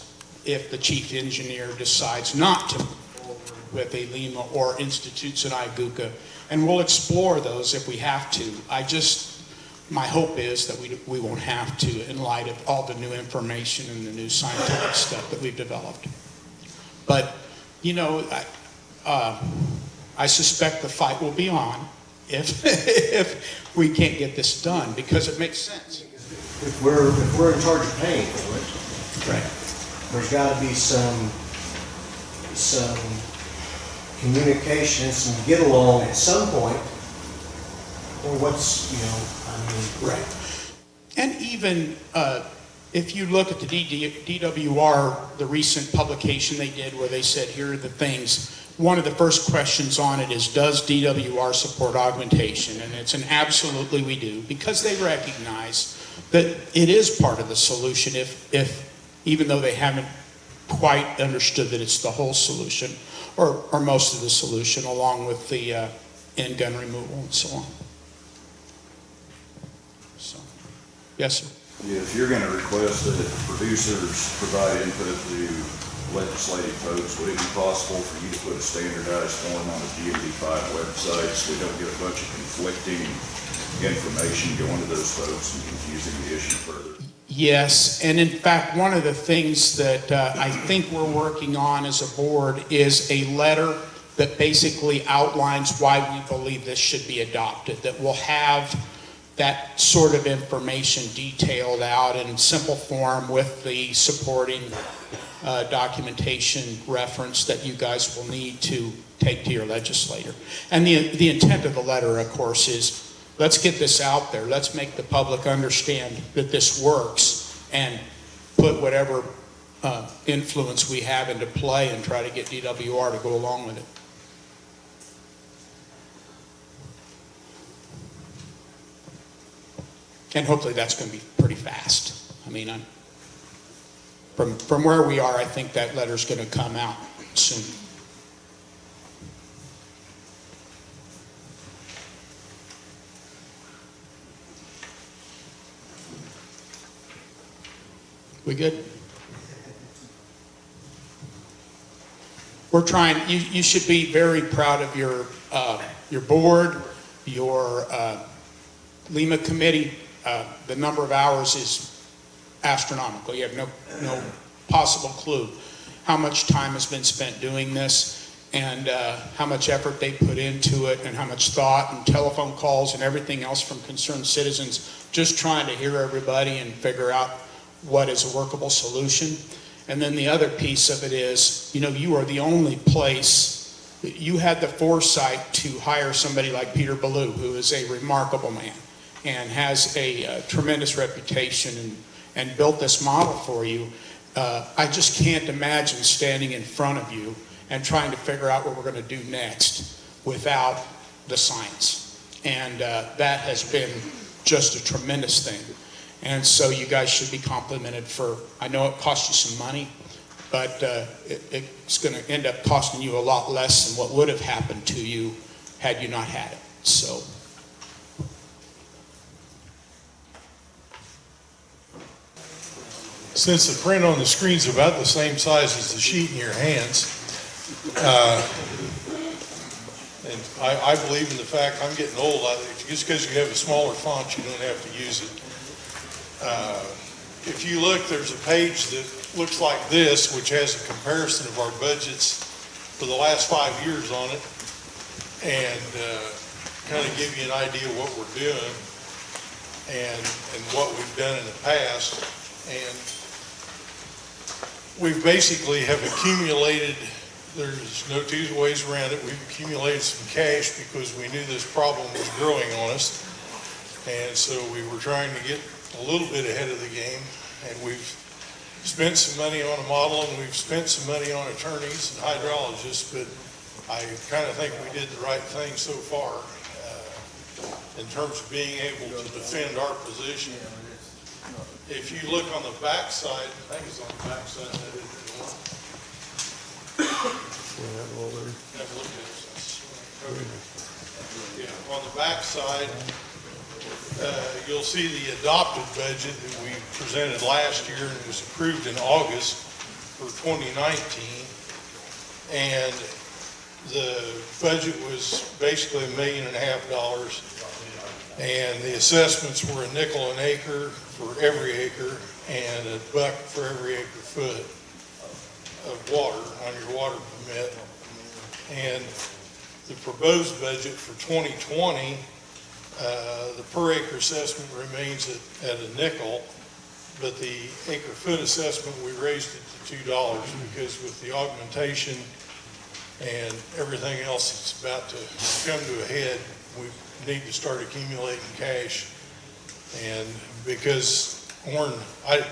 if the chief engineer decides not to with a LEMA or institutes an IGUCA. And we'll explore those if we have to. I just, my hope is that we, we won't have to in light of all the new information and the new scientific stuff that we've developed. But, you know, I, uh, I suspect the fight will be on if, if we can't get this done because it makes sense. If we're, if we're in charge of paying for it, Right. there's gotta be some, some communication, some get along at some point, or what's, you know. Right. And even uh, if you look at the DWR, the recent publication they did where they said, here are the things, one of the first questions on it is, does DWR support augmentation? And it's an absolutely we do, because they recognize that it is part of the solution if, if, even though they haven't quite understood that it's the whole solution, or, or most of the solution, along with the uh, end gun removal and so on. So, yes, sir. If you're gonna request that producers provide input to legislative folks, would it be possible for you to put a standardized form on the GMD five website so we don't get a bunch of conflicting information going to those folks and confusing the issue further? Yes, and in fact, one of the things that uh, I think we're working on as a board is a letter that basically outlines why we believe this should be adopted, that will have that sort of information detailed out in simple form with the supporting uh, documentation reference that you guys will need to take to your legislator. And the, the intent of the letter, of course, is let's get this out there. Let's make the public understand that this works and put whatever uh, influence we have into play and try to get DWR to go along with it. And hopefully that's going to be pretty fast. I mean, I'm, from, from where we are, I think that letter's going to come out soon. We good? We're trying, you, you should be very proud of your, uh, your board, your, uh, LEMA committee. Uh, the number of hours is astronomical. You have no, no possible clue how much time has been spent doing this and uh, how much effort they put into it and how much thought and telephone calls and everything else from concerned citizens just trying to hear everybody and figure out what is a workable solution. And then the other piece of it is, you know, you are the only place, you had the foresight to hire somebody like Peter Balleau, who is a remarkable man and has a uh, tremendous reputation and, and built this model for you. Uh, I just can't imagine standing in front of you and trying to figure out what we're going to do next without the science. And uh, that has been just a tremendous thing. And so you guys should be complimented for, I know it cost you some money, but uh, it, it's going to end up costing you a lot less than what would have happened to you had you not had it. So. Since the print on the screen is about the same size as the sheet in your hands, uh, and I, I believe in the fact, I'm getting old, I- just because you have a smaller font, you don't have to use it. Uh, If you look, there's a page that looks like this, which has a comparison of our budgets for the last five years on it, and kind of give you an idea of what we're doing and, and what we've done in the past. And we've basically have accumulated, there's no two ways around it, we've accumulated some cash because we knew this problem was growing on us. And so we were trying to get a little bit ahead of the game, and we've spent some money on a model, and we've spent some money on attorneys and hydrologists, but I kind of think we did the right thing so far uh, in terms of being able to defend our position. If you look on the backside, I think it's on the backside, that is the one. Never looked at it since. Yeah, on the backside, uh, you'll see the adopted budget that we presented last year and was approved in August for 2019. And the budget was basically a million and a half dollars. And the assessments were a nickel an acre for every acre and a buck for every acre foot of water on your water permit. And the proposed budget for 2020 uh, the per acre assessment remains at, at a nickel, but the acre foot assessment, we raised it to two dollars because with the augmentation and everything else that's about to come to a head, we need to start accumulating cash. And because Orrin, I,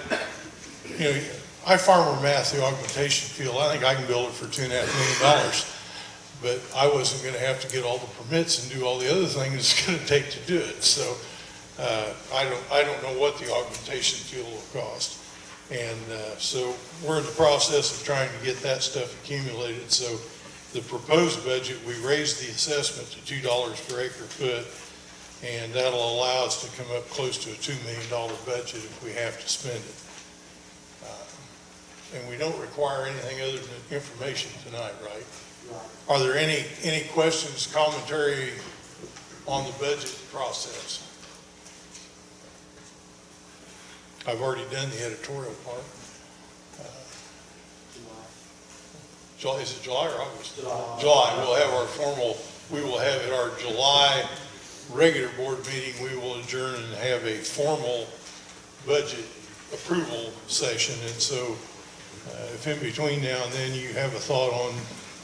you know, I farmer math the augmentation field, I think I can build it for two and a half million dollars. but I wasn't gonna have to get all the permits and do all the other things it's gonna take to do it, so, uh, I don't, I don't know what the augmentation field will cost. And, uh, so we're in the process of trying to get that stuff accumulated, so the proposed budget, we raised the assessment to two dollars per acre foot, and that'll allow us to come up close to a two million dollar budget if we have to spend it. Uh, And we don't require anything other than information tonight, right? Are there any, any questions, commentary on the budget process? I've already done the editorial part. Uh, July, is it July or August? July, we'll have our formal, we will have at our July regular board meeting, we will adjourn and have a formal budget approval session. And so uh, if in between now and then you have a thought on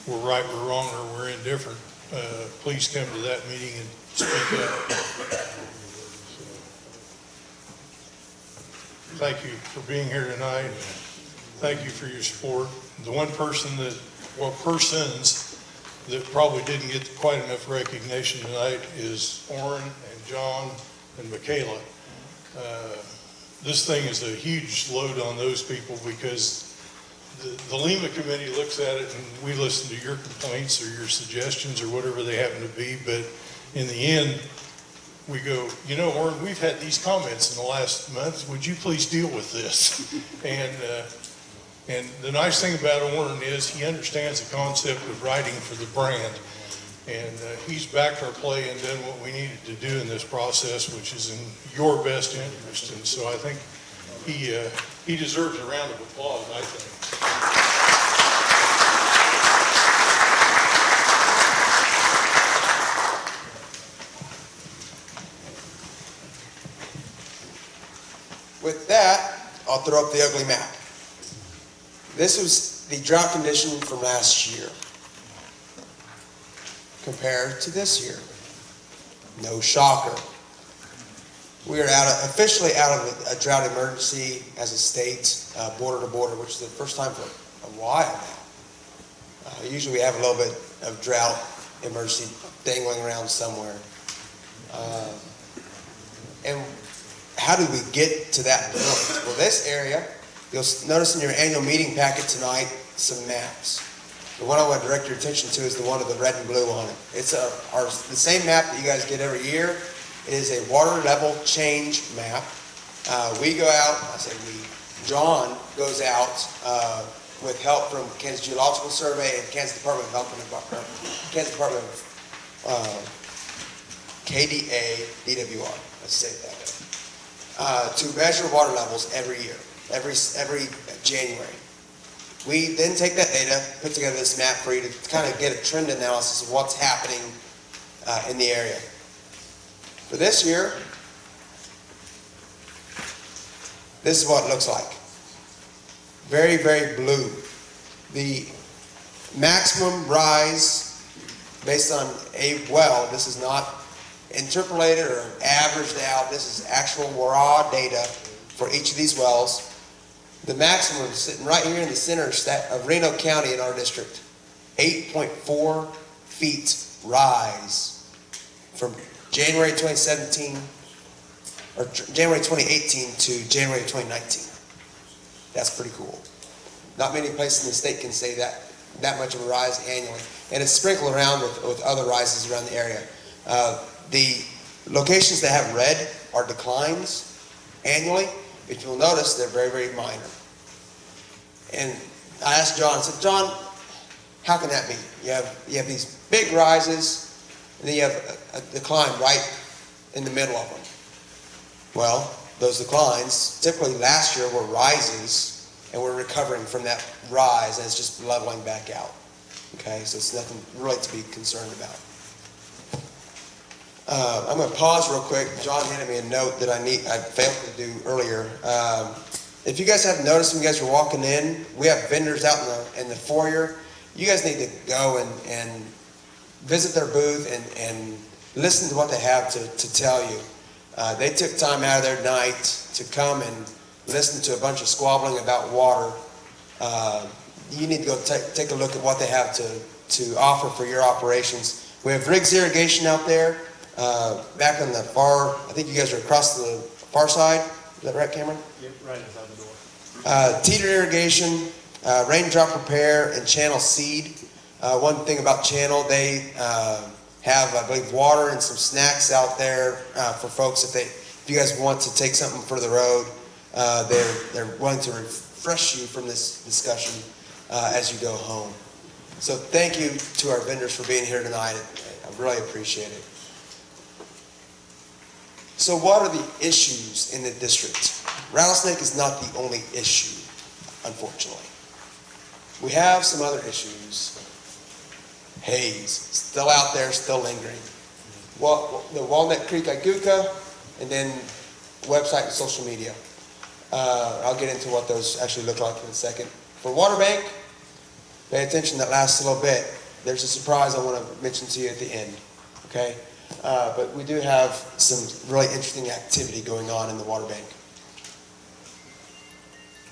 we're right, we're wrong, or we're indifferent, uh, please come to that meeting and speak up. Thank you for being here tonight. Thank you for your support. The one person that, well, persons that probably didn't get quite enough recognition tonight is Orrin and John and Michaela. Uh, This thing is a huge load on those people because the, the LEMA committee looks at it and we listen to your complaints or your suggestions or whatever they happen to be, but in the end, we go, you know, Orrin, we've had these comments in the last month, would you please deal with this? And, uh, and the nice thing about Orrin is he understands the concept of writing for the brand. And uh, he's backed our play and done what we needed to do in this process, which is in your best interest. And so I think he, uh, he deserves a round of applause, I think. With that, I'll throw up the ugly map. This was the drought condition from last year compared to this year. No shocker. We are out of, officially out of a drought emergency as a state, uh, border to border, which is the first time for a while now. Uh, usually we have a little bit of drought emergency dangling around somewhere. Uh, and how did we get to that point? Well, this area, you'll notice in your annual meeting packet tonight, some maps. The one I want to direct your attention to is the one with the red and blue on it. It's a, our, the same map that you guys get every year. It is a water level change map. Uh, we go out, I say we, John goes out, uh, with help from Kansas Geological Survey and Kansas Department of Health and Environment, Kansas Department of, uh, KDA, DWR, let's say that uh, to measure water levels every year, every, every January. We then take that data, put together this map for you to kind of get a trend analysis of what's happening uh, in the area. For this year, this is what it looks like. Very, very blue. The maximum rise based on a well, this is not interpolated or averaged out. This is actual raw data for each of these wells. The maximum sitting right here in the center of Reno County in our district. 8.4 feet rise from January 2017, or January 2018 to January 2019. That's pretty cool. Not many places in the state can say that, that much of a rise annually. And it's sprinkled around with, with other rises around the area. Uh, the locations that have red are declines annually. If you'll notice, they're very, very minor. And I asked John, I said, John, how can that be? You have, you have these big rises, and then you have a, a decline right in the middle of them. Well, those declines typically last year were rises, and we're recovering from that rise, and it's just leveling back out. Okay, so it's nothing really to be concerned about. Uh, I'm going to pause real quick. John handed me a note that I need, I failed to do earlier. Um, if you guys haven't noticed, when you guys were walking in, we have vendors out in the, in the foyer. You guys need to go and, and visit their booth and, and listen to what they have to, to tell you. Uh, they took time out of their night to come and listen to a bunch of squabbling about water. Uh, you need to go take, take a look at what they have to, to offer for your operations. We have Riggs Irrigation out there, uh, back on the far, I think you guys are across the far side, that right, Cameron? Yep, right inside the door. Uh, Teeter irrigation, uh, raindrop repair, and channel seed. Uh, one thing about channel, they, uh, have, I believe, water and some snacks out there, uh, for folks if they, if you guys want to take something for the road. Uh, they're, they're willing to refresh you from this discussion, uh, as you go home. So thank you to our vendors for being here tonight. I really appreciate it. So what are the issues in the district? Rattlesnake is not the only issue, unfortunately. We have some other issues. Hays, still out there, still lingering. The Walnut Creek IGUCA, and then website and social media. Uh, I'll get into what those actually look like in a second. For Water Bank, pay attention, that lasts a little bit. There's a surprise I want to mention to you at the end, okay? Uh, but we do have some really interesting activity going on in the water bank.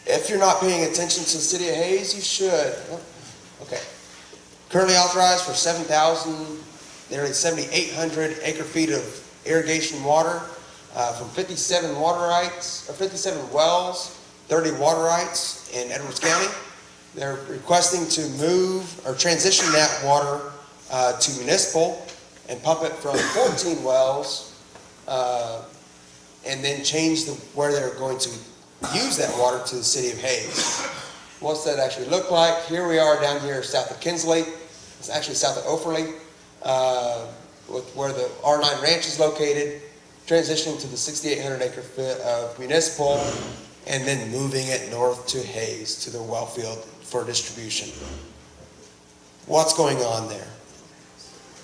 If you're not paying attention to the city of Hays, you should. Oh, Okay. Currently authorized for seven thousand, nearly seventy-eight hundred acre feet of irrigation water, uh, from fifty-seven water rights, or fifty-seven wells, thirty water rights in Edwards County. They're requesting to move or transition that water, uh, to municipal and pump it from fourteen wells, uh, and then change the, where they're going to use that water to the city of Hays. What's that actually look like? Here we are down here south of Kinsley. It's actually south of Offerle, uh, with where the R9 Ranch is located, transitioning to the 6,800 acre foot of municipal, and then moving it north to Hays, to the well field for distribution. What's going on there?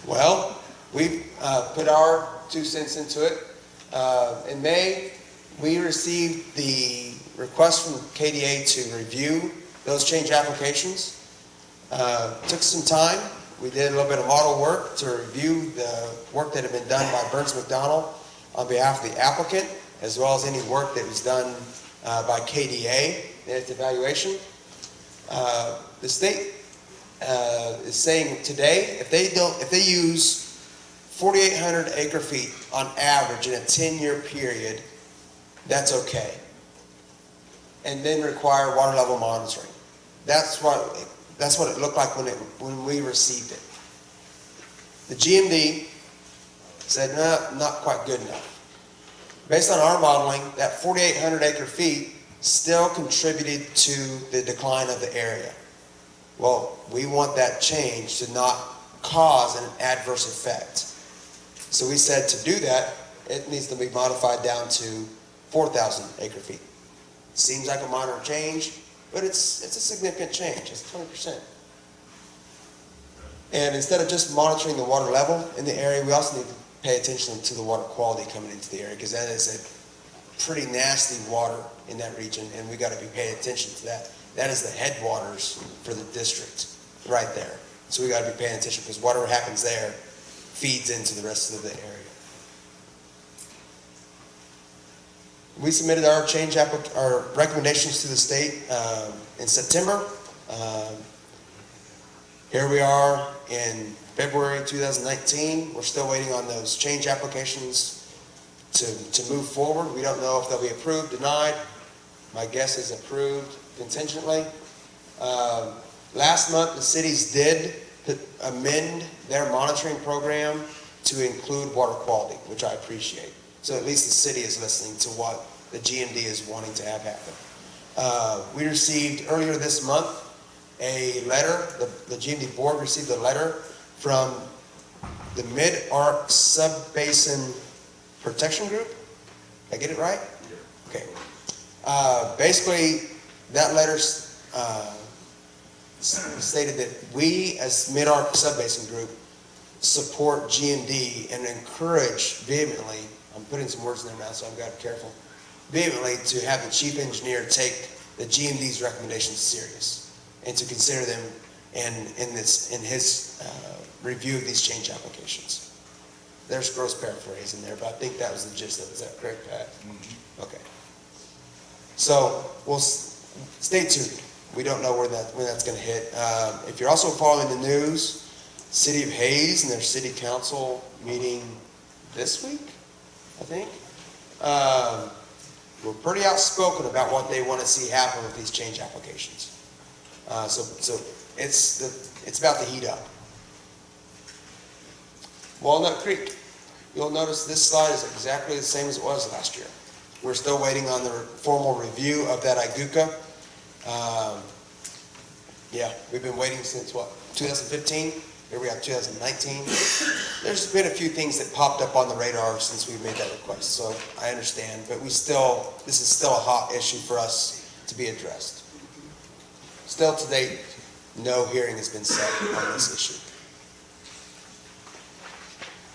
Well, we uh, put our two cents into it. Uh, In May, we received the request from KDA to review those change applications. Uh, Took some time. We did a little bit of model work to review the work that had been done by Burns McDonnell on behalf of the applicant, as well as any work that was done uh, by KDA in its evaluation. Uh, The state uh, is saying today, if they don't, if they use 4,800 acre feet on average in a 10-year period, that's okay. And then require water level monitoring. That's what, that's what it looked like when it, when we received it. The GMD said, no, not quite good enough. Based on our modeling, that 4,800 acre feet still contributed to the decline of the area. Well, we want that change to not cause an adverse effect. So we said to do that, it needs to be modified down to 4,000 acre feet. Seems like a minor change, but it's, it's a significant change, it's 20%. And instead of just monitoring the water level in the area, we also need to pay attention to the water quality coming into the area, because that is a pretty nasty water in that region, and we gotta be paying attention to that. That is the headwaters for the district, right there. So we gotta be paying attention, because whatever happens there feeds into the rest of the area. We submitted our change our recommendations to the state, um, in September. Um, Here we are in February 2019. We're still waiting on those change applications to, to move forward. We don't know if they'll be approved, denied. My guess is approved contingently. Um, Last month, the cities did amend their monitoring program to include water quality, which I appreciate. So at least the city is listening to what the GMD is wanting to have happen. Uh, We received earlier this month a letter, the, the GMD board received a letter from the Mid-Arc Sub-Basin Protection Group. Did I get it right? Okay. Uh, basically, that letter, uh, stated that we, as Mid-Arc Sub-Basin Group, support GMD and encourage vehemently, I'm putting some words in their mouth, so I've got to be careful, vehemently to have the chief engineer take the GMD's recommendations serious and to consider them in, in this, in his, uh, review of these change applications. There's gross paraphrase in there, but I think that was the gist of it. Is that correct, Pat? Okay. So, we'll, s- stay tuned. We don't know when that, when that's gonna hit. Um, if you're also following the news, City of Hays and their city council meeting this week, I think, um, were pretty outspoken about what they wanna see happen with these change applications. Uh, so, so it's, the it's about to heat up. Walnut Creek, you'll notice this slide is exactly the same as it was last year. We're still waiting on the formal review of that IGUCA. Um, Yeah, we've been waiting since what, 2015? Here we are, 2019. There's been a few things that popped up on the radar since we made that request, so I understand. But we still, this is still a hot issue for us to be addressed. Still to date, no hearing has been set on this issue.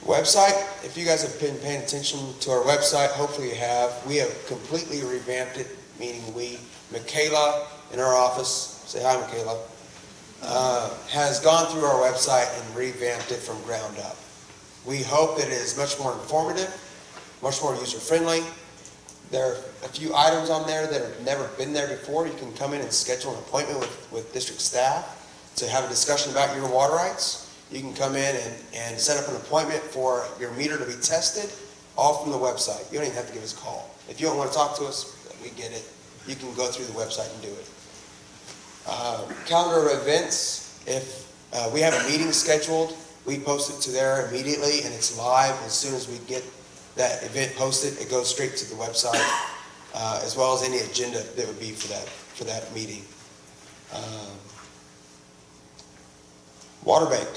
Website, if you guys have been paying attention to our website, hopefully you have. We have completely revamped it, meaning we, Michaela in our office, say hi Michaela, uh, has gone through our website and revamped it from ground up. We hope that it is much more informative, much more user-friendly. There are a few items on there that have never been there before. You can come in and schedule an appointment with, with district staff to have a discussion about your water rights. You can come in and, and set up an appointment for your meter to be tested, all from the website. You don't even have to give us a call. If you don't want to talk to us, we get it. You can go through the website and do it. Uh, Calendar of events, if uh, we have a meeting scheduled, we post it to there immediately and it's live. As soon as we get that event posted, it goes straight to the website, uh, as well as any agenda that would be for that, for that meeting. Um, Water bank.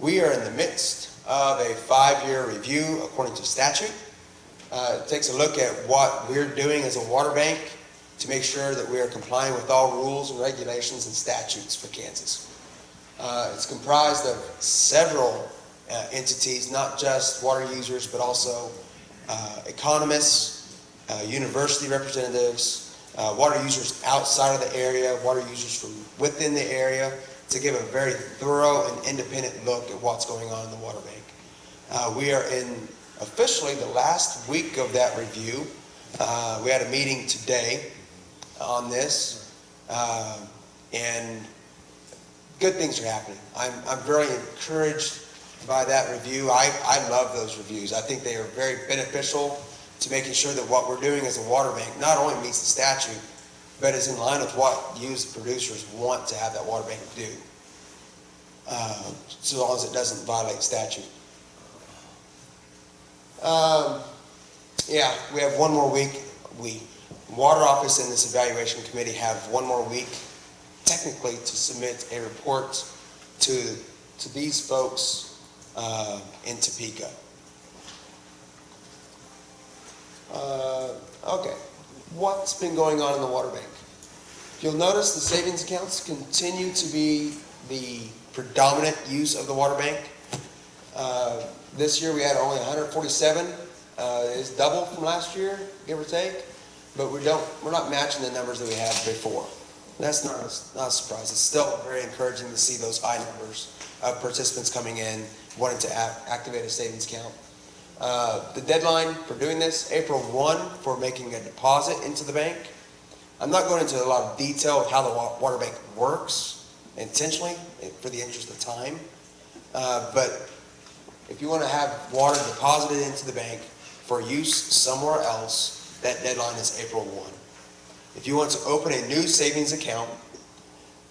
We are in the midst of a five-year review according to statute. Uh, It takes a look at what we're doing as a water bank to make sure that we are complying with all rules and regulations and statutes for Kansas. Uh, It's comprised of several uh, entities, not just water users, but also uh, economists, uh, university representatives, uh, water users outside of the area, water users from within the area, to give a very thorough and independent look at what's going on in the water bank. Uh, We are in officially the last week of that review. We had a meeting today on this, uh, and good things are happening. I'm, I'm very encouraged by that review. I, I love those reviews. I think they are very beneficial to making sure that what we're doing as a water bank not only meets the statute, but is in line with what you as producers want to have that water bank do. Uh, So long as it doesn't violate statute. Um, Yeah, we have one more week. We, Water Office and this evaluation committee have one more week technically to submit a report to, to these folks uh, in Topeka. Uh, Okay, what's been going on in the water bank? You'll notice the savings accounts continue to be the predominant use of the water bank. Uh, This year, we had only 147, uh, it's double from last year, give or take, but we don't, we're not matching the numbers that we had before. That's not, a- not a surprise, it's still very encouraging to see those high numbers of participants coming in, wanting to ac- activate a savings account. Uh, The deadline for doing this, April 1, for making a deposit into the bank. I'm not going into a lot of detail of how the water bank works intentionally, eh, for the interest of time. Uh, But if you want to have water deposited into the bank for use somewhere else, that deadline is April 1. If you want to open a new savings account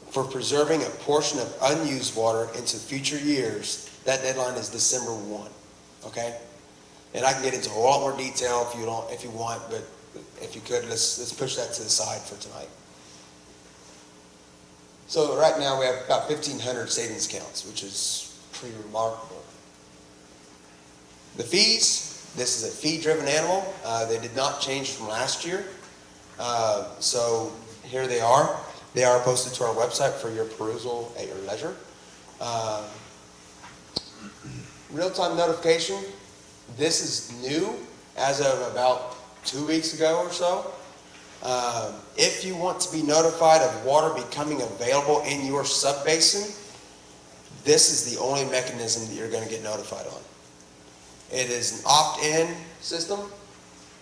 for preserving a portion of unused water into future years, that deadline is December 1, okay? And I can get into a lot more detail if you don't, if you want, but if you could, let's, let's push that to the side for tonight. So right now, we have about 1,500 savings accounts, which is pretty remarkable. The fees, this is a fee-driven animal. Uh, They did not change from last year. Uh, So here they are. They are posted to our website for your perusal at your leisure. Uh, Real-time notification, this is new as of about two weeks ago or so. Um, If you want to be notified of water becoming available in your subbasin, this is the only mechanism that you're going to get notified on. It is an opt-in system.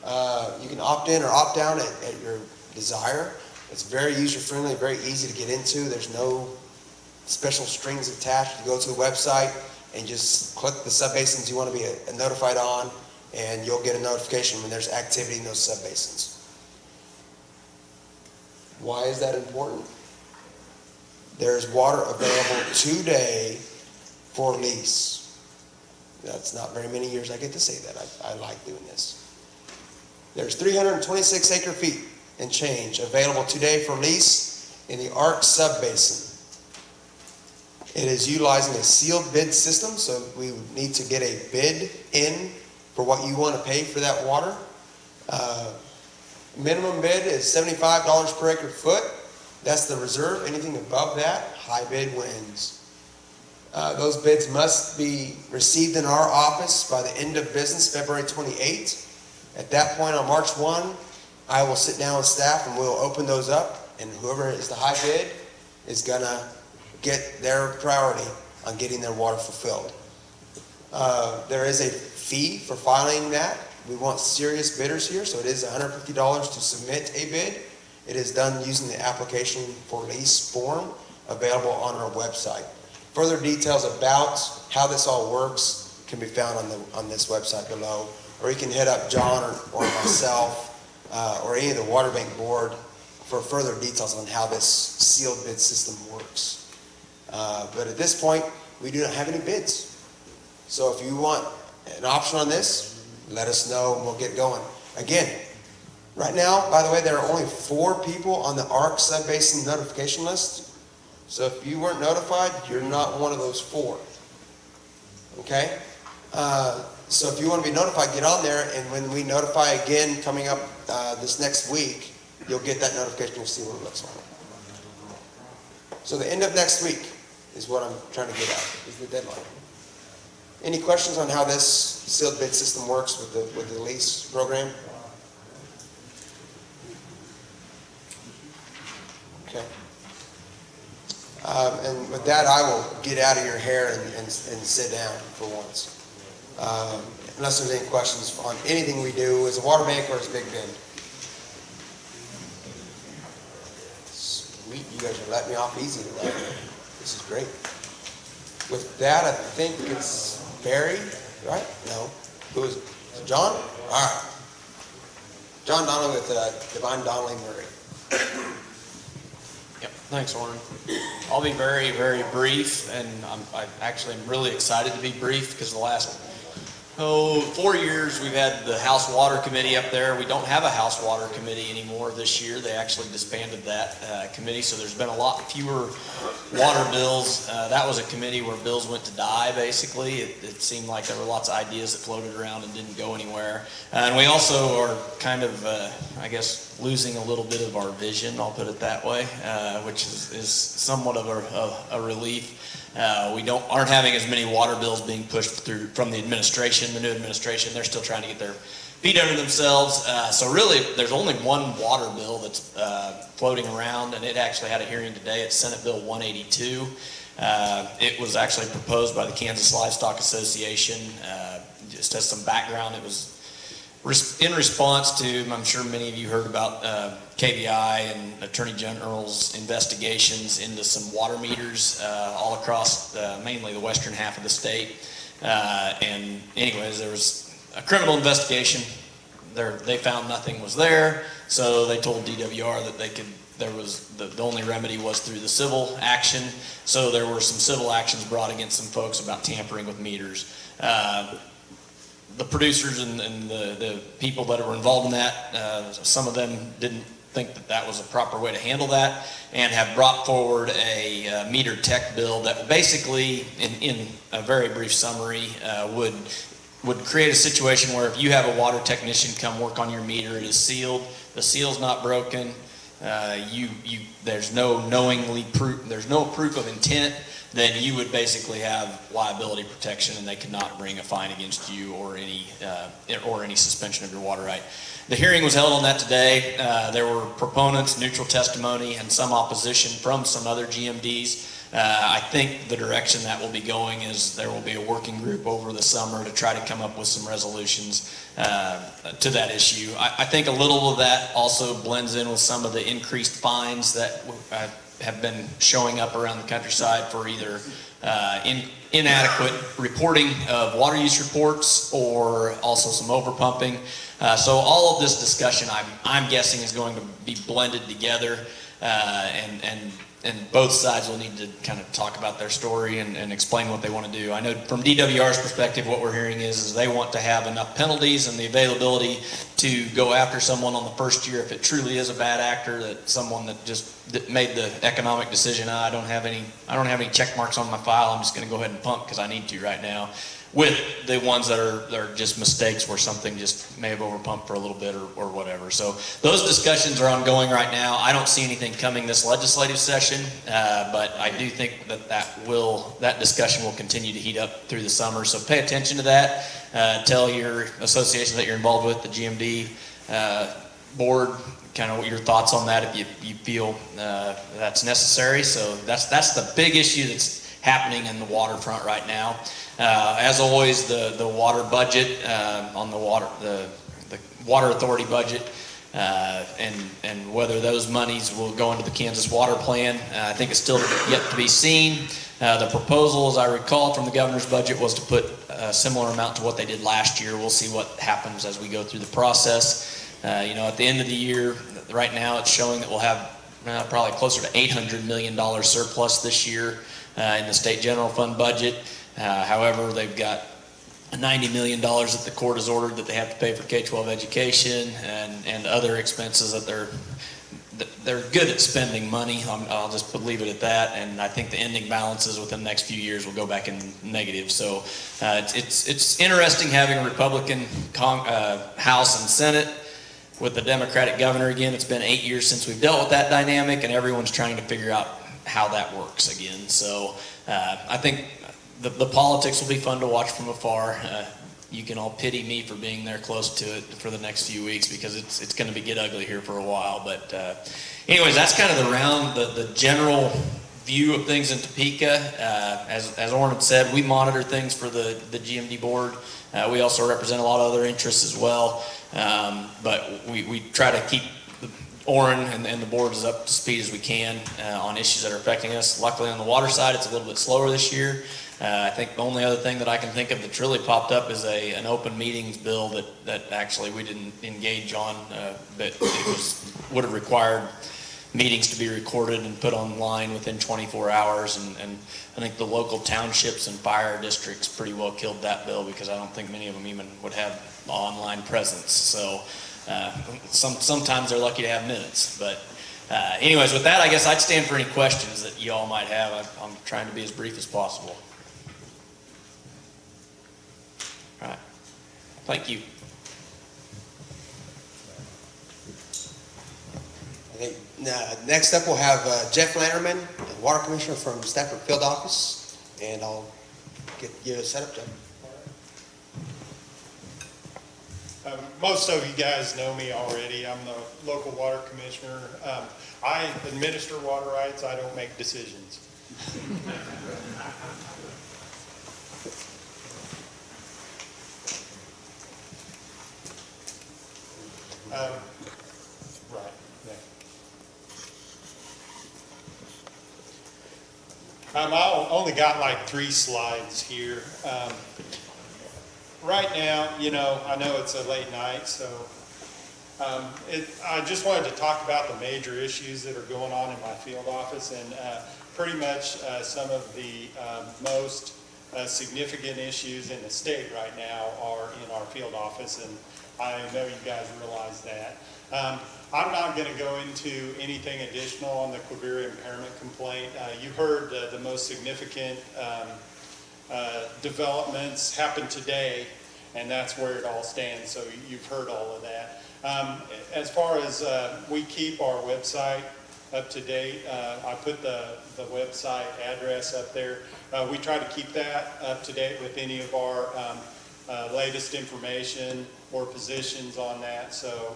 Uh, You can opt in or opt out at, at your desire. It's very user-friendly, very easy to get into. There's no special strings attached. You go to the website and just click the subbasins you want to be uh, notified on, and you'll get a notification when there's activity in those subbasins. Why is that important? There's water available today for lease. That's not very many years I get to say that. I, I like doing this. There's 326 acre feet and change available today for lease in the Arc Subbasin. It is utilizing a sealed bid system, so we need to get a bid in for what you want to pay for that water. Uh, Minimum bid is seventy-five dollars per acre foot. That's the reserve. Anything above that, high bid wins. Uh, those bids must be received in our office by the end of business, February twenty-eighth. At that point, on March one, I will sit down with staff and we'll open those up, and whoever is the high bid is gonna get their priority on getting their water fulfilled. Uh, there is a fee for filing that. We want serious bidders here, so it is hundred fifty dollars to submit a bid. It is done using the application for lease form available on our website. Further details about how this all works can be found on the, on this website below, or you can hit up John or, or myself, uh, or any of the water bank board for further details on how this sealed bid system works. Uh, but at this point, we do not have any bids. So if you want an option on this, let us know and we'll get going. Again, right now, by the way, there are only four people on the ARC subbasin notification list. So if you weren't notified, you're not one of those four. Okay? Uh, so if you want to be notified, get on there, and when we notify again coming up uh, this next week, you'll get that notification, you'll see what it looks like. So the end of next week is what I'm trying to get at, is the deadline. Any questions on how this sealed bid system works with the, with the lease program? Okay. Um, and with that, I will get out of your hair and, and, and sit down for once. Um, unless there's any questions on anything we do as a water bank or as Big Bend. Sweet, you guys are letting me off easy tonight. This is great. With that, I think it's Barry, right? No. Who is? Is it John? All right. John Donnelly with uh, Divine Donnelly Murray. Yep, thanks, Orrin. I'll be very, very brief, and I'm, I actually am really excited to be brief because the last, oh, four years, we've had the House Water Committee up there. We don't have a House Water Committee anymore this year. They actually disbanded that uh, committee, so there's been a lot fewer water bills. Uh, that was a committee where bills went to die, basically. It, it seemed like there were lots of ideas that floated around and didn't go anywhere. Uh, and we also are kind of, uh, I guess, losing a little bit of our vision, I'll put it that way, uh, which is, is somewhat of a, a, a relief. Uh, we don't aren't having as many water bills being pushed through from the administration, the new administration. They're still trying to get their feet under themselves. Uh, so really, there's only one water bill that's uh, floating around, and it actually had a hearing today. It's Senate Bill 182. Uh, it was actually proposed by the Kansas Livestock Association. Uh, just as some background, it was in response to, I'm sure many of you heard about uh, KBI and Attorney General's investigations into some water meters uh, all across uh, mainly the western half of the state. Uh, and anyways, there was a criminal investigation. There, they found nothing was there, so they told DWR that they could. There was the, the only remedy was through the civil action. So there were some civil actions brought against some folks about tampering with meters. The producers and, and the, the people that were involved in that, uh, some of them didn't think that that was a proper way to handle that and have brought forward a uh, meter tech bill that basically, in, in a very brief summary, uh, would would create a situation where if you have a water technician come work on your meter, it is sealed, the seal's not broken, uh, you, you, there's no knowingly proof, there's no proof of intent, then you would basically have liability protection and they could not bring a fine against you or any, uh, or any suspension of your water right. The hearing was held on that today. Uh, there were proponents, neutral testimony, and some opposition from some other GMDs. Uh, I think the direction that will be going is there will be a working group over the summer to try to come up with some resolutions uh, to that issue. I, I think a little of that also blends in with some of the increased fines that uh, have been showing up around the countryside for either uh, in- inadequate reporting of water use reports or also some overpumping. Uh, So all of this discussion, I'm, I'm guessing, is going to be blended together. uh, And, and, and both sides will need to kind of talk about their story and, and explain what they want to do. I know from DWR's perspective, what we're hearing is, is they want to have enough penalties and the availability to go after someone on the first year if it truly is a bad actor, that someone that just that made the economic decision, "Ah, I don't have any, I don't have any check marks on my file, I'm just gonna go ahead and pump because I need to right now. With the ones that are, that are just mistakes where something just may have overpumped for a little bit or, or whatever. So those discussions are ongoing right now. I don't see anything coming this legislative session, uh, but I do think that that will, that discussion will continue to heat up through the summer. So pay attention to that. Uh, tell your association that you're involved with, the GMD, uh, board, kind of what your thoughts on that if you, you feel uh, that's necessary. So that's, that's the big issue that's happening in the waterfront right now. Uh, As always, the, the water budget, uh, on the water, the, the water authority budget, uh, and, and whether those monies will go into the Kansas Water Plan, uh, I think it's still yet to be seen. Uh, The proposal, as I recall from the governor's budget, was to put a similar amount to what they did last year. We'll see what happens as we go through the process. Uh, You know, at the end of the year, right now, it's showing that we'll have uh, probably closer to $800 million surplus this year uh, in the state general fund budget. Uh, However, they've got $90 million that the court has ordered that they have to pay for K-12 education and, and other expenses that they're, they're good at spending money. I'm- I'll just leave it at that. And I think the ending balances within the next few years will go back in negative. So uh, it's- it's, it's interesting having a Republican uh, House and Senate with the Democratic governor again. It's been eight years since we've dealt with that dynamic, and everyone's trying to figure out how that works again. So uh, I think the, the politics will be fun to watch from afar. Uh, you can all pity me for being there close to it for the next few weeks because it's it's going to be get ugly here for a while. But uh, anyways, that's kind of the round, the, the general view of things in Topeka. Uh, as as Orrin said, we monitor things for the the GMD board. Uh, we also represent a lot of other interests as well. Um, but we, we try to keep Orrin and, and the board is up to speed as we can uh, on issues that are affecting us. Luckily, on the water side, it's a little bit slower this year. Uh, I think the only other thing that I can think of that's really popped up is a, an open meetings bill that, that actually we didn't engage on, uh, but it was, would have required meetings to be recorded and put online within 24 hours. And, and I think the local townships and fire districts pretty well killed that bill because I don't think many of them even would have online presence. So uh, some, sometimes they're lucky to have minutes. But uh, anyways, with that, I guess I'd stand for any questions that you all might have. I- I'm trying to be as brief as possible. All right. Thank you. Uh, next up, we'll have uh, Jeff Lanterman, the Water Commissioner from Stafford Field Office, and I'll get you set up, Jeff. Um, Most of you guys know me already. I'm the local water commissioner. Um, I administer water rights. I don't make decisions. Um, Right, yeah. Um, I only got like three slides here. Right now, you know, I know it's a late night, so um, it, I just wanted to talk about the major issues that are going on in my field office, and uh, pretty much uh, some of the um, most uh, significant issues in the state right now are in our field office, and I know you guys realize that. Um, I'm not going to go into anything additional on the Quivira impairment complaint. Uh, You heard uh, the most significant um, uh, developments happen today, and that's where it all stands, so you've heard all of that. Um, As far as, uh, we keep our website up to date, uh, I put the, the website address up there. Uh, We try to keep that up to date with any of our um, uh, latest information, or positions on that, so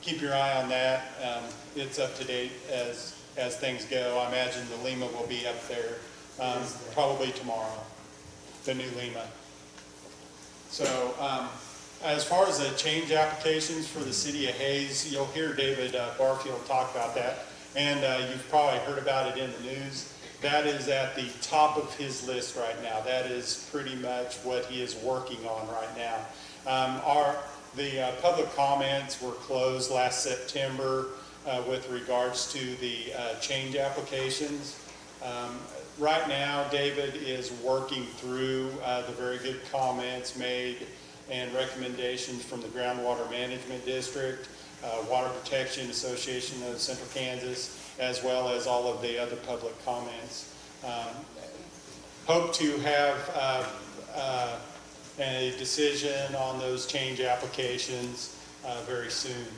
keep your eye on that. Um, It's up to date as, as things go. I imagine the LEMA will be up there um, probably tomorrow, the new LEMA. So, um, as far as the change applications for the city of Hays, you'll hear David uh, Barfield talk about that. And, uh, you've probably heard about it in the news. That is at the top of his list right now. That is pretty much what he is working on right now. Um, our, the, uh, public comments were closed last September, uh, with regards to the, uh, change applications. Um, Right now, David is working through uh, the very good comments made and recommendations from the Groundwater Management District, uh, Water Protection Association of Central Kansas, as well as all of the other public comments. Um, Hope to have uh, uh, a decision on those change applications uh, very soon.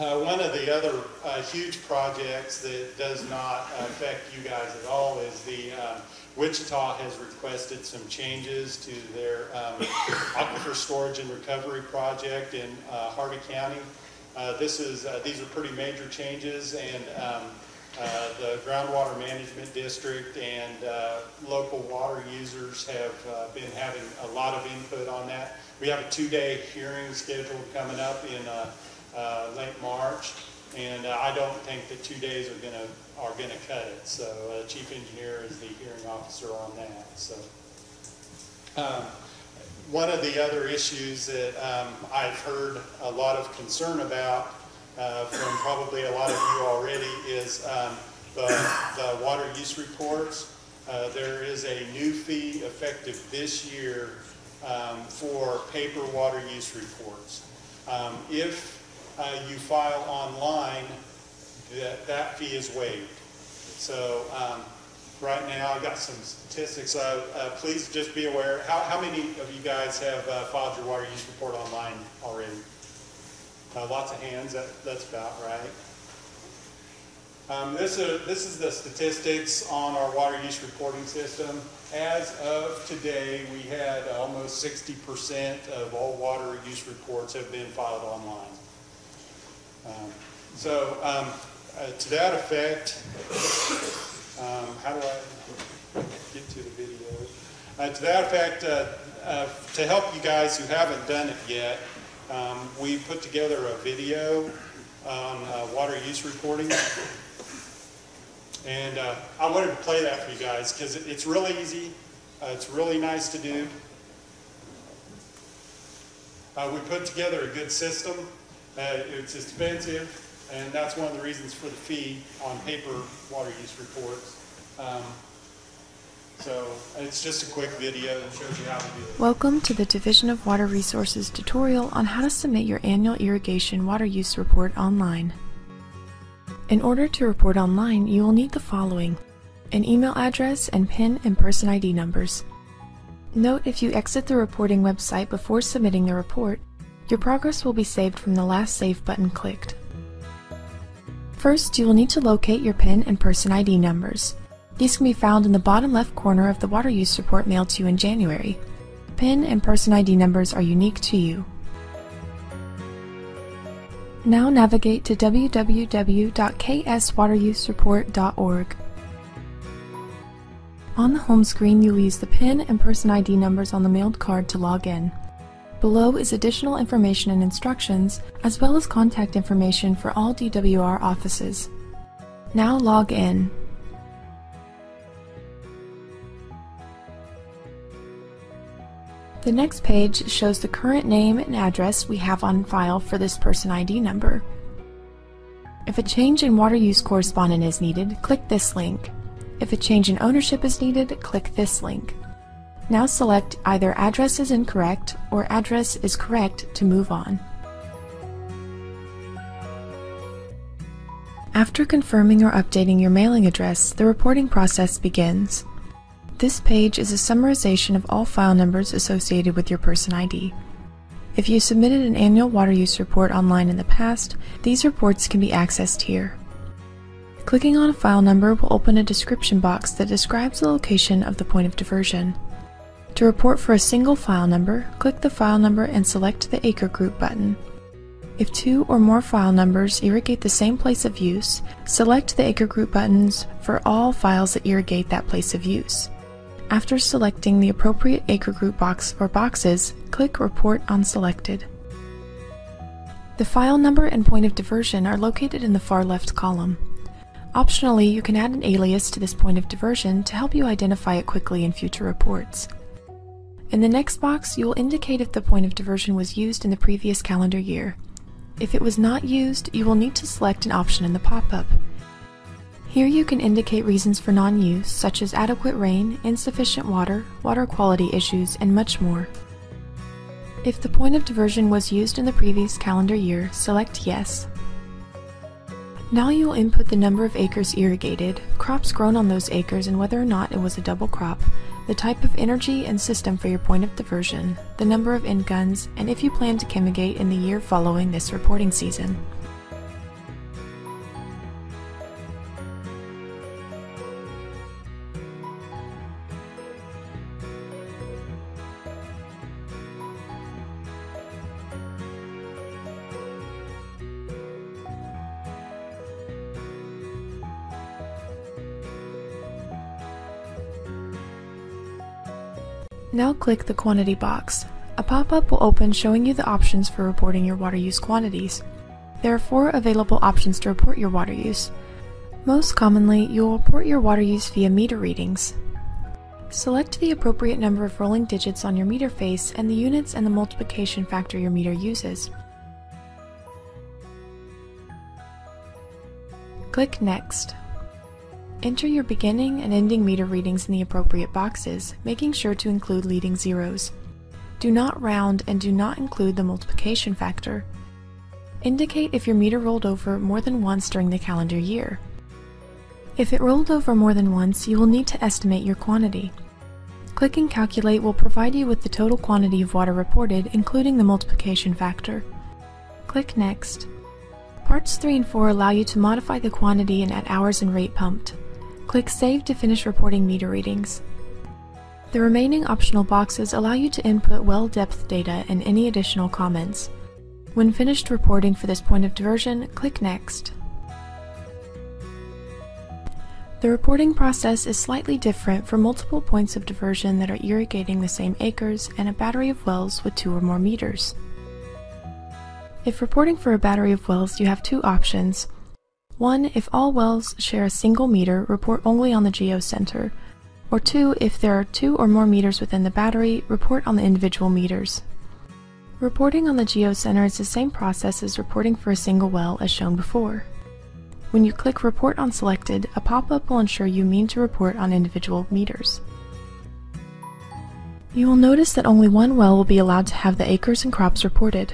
Um, uh, One of the other uh, huge projects that does not affect you guys at all is the, uh, Wichita has requested some changes to their um, aquifer storage and recovery project in uh, County. Uh, This is, uh, these are pretty major changes, and um, uh, the Groundwater Management District and uh, local water users have uh, been having a lot of input on that. We have a two-day hearing scheduled coming up in uh, late March, and uh, I don't think that two days are gonna, are gonna cut it. So uh, Chief Engineer is the hearing officer on that, so. Um, One of the other issues that um, I've heard a lot of concern about uh, from probably a lot of you already is um, the, the water use reports. Uh, There is a new fee effective this year um, for paper water use reports. Um, If uh, you file online, that, that fee is waived. So, um, right now, I've got some statistics, uh, uh, please just be aware, how, how many of you guys have uh, filed your water use report online already? Uh, lots of hands, that, that's about right. Um, this is, this is the statistics on our water use reporting system. As of today, we had almost sixty percent of all water use reports have been filed online. Um, So, um, uh, to that effect, um, how do I get to the video? Uh, to that effect, uh, uh, to help you guys who haven't done it yet, um, we put together a video on uh, water use reporting. And I wanted to play that for you guys because it's really easy. It's really nice to do. We put together a good system. Uh, it's expensive, and that's one of the reasons for the fee on paper water use reports. Um, so it's just a quick video that shows you how to do it. Welcome to the Division of Water Resources tutorial on how to submit your annual irrigation water use report online. In order to report online, you will need the following an email address and PIN and person ID numbers. Note if you exit the reporting website before submitting the report, your progress will be saved from the last save button clicked. First, you will need to locate your PIN and person ID numbers. These can be found in the bottom left corner of the water use report mailed to you in January. PIN and person ID numbers are unique to you. Now navigate to www.kswaterusereport.org. On the home screen, you will use the PIN and person ID numbers on the mailed card to log in. Below is additional information and instructions, as well as contact information for all DWR offices. Now log in. The next page shows the current name and address we have on file for this person ID number. If a change in water use correspondent is needed, click this link. If a change in ownership is needed, click this link. Now select either address is incorrect or address is correct to move on. After confirming or updating your mailing address, the reporting process begins. This page is a summarization of all file numbers associated with your person ID. If you submitted an annual water use report online in the past, these reports can be accessed here. Clicking on a file number will open a description box that describes the location of the point of diversion. To report for a single file number, click the file number and select the Acre Group button. If two or more file numbers irrigate the same place of use, select the Acre Group buttons for all files that irrigate that place of use. After selecting the appropriate Acre Group box or boxes, click Report on Selected. The file number and point of diversion are located in the far left column. Optionally, you can add an alias to this point of diversion to help you identify it quickly in future reports. In the next box, you will indicate if the point of diversion was used in the previous calendar year. If it was not used, you will need to select an option in the pop-up. Here you can indicate reasons for non-use, such as adequate rain, insufficient water, water quality issues, and much more. If the point of diversion was used in the previous calendar year, select Yes. Now you will input the number of acres irrigated, crops grown on those acres and whether or not it was a double crop, the type of energy and system for your point of diversion, the number of end guns, and if you plan to chemigate in the year following this reporting season. Now click the quantity box. A pop-up will open showing you the options for reporting your water use quantities. There are four available options to report your water use. Most commonly, you will report your water use via meter readings. Select the appropriate number of rolling digits on your meter face and the units and the multiplication factor your meter uses. Click Next. Enter your beginning and ending meter readings in the appropriate boxes, making sure to include leading zeros. Do not round and do not include the multiplication factor. Indicate if your meter rolled over more than once during the calendar year. If it rolled over more than once, you will need to estimate your quantity. Clicking Calculate will provide you with the total quantity of water reported, including the multiplication factor. Click Next. Parts 3 and 4 allow you to modify the quantity and add hours and rate pumped. Click Save to finish reporting meter readings. The remaining optional boxes allow you to input well depth data and any additional comments. When finished reporting for this point of diversion, click Next. The reporting process is slightly different for multiple points of diversion that are irrigating the same acres and a battery of wells with two or more meters. If reporting for a battery of wells, you have two options. One, if all wells share a single meter, report only on the geocenter. Or two, if there are two or more meters within the battery, report on the individual meters. Reporting on the geocenter is the same process as reporting for a single well as shown before. When you click Report on Selected, a pop-up will ensure you mean to report on individual meters. You will notice that only one well will be allowed to have the acres and crops reported.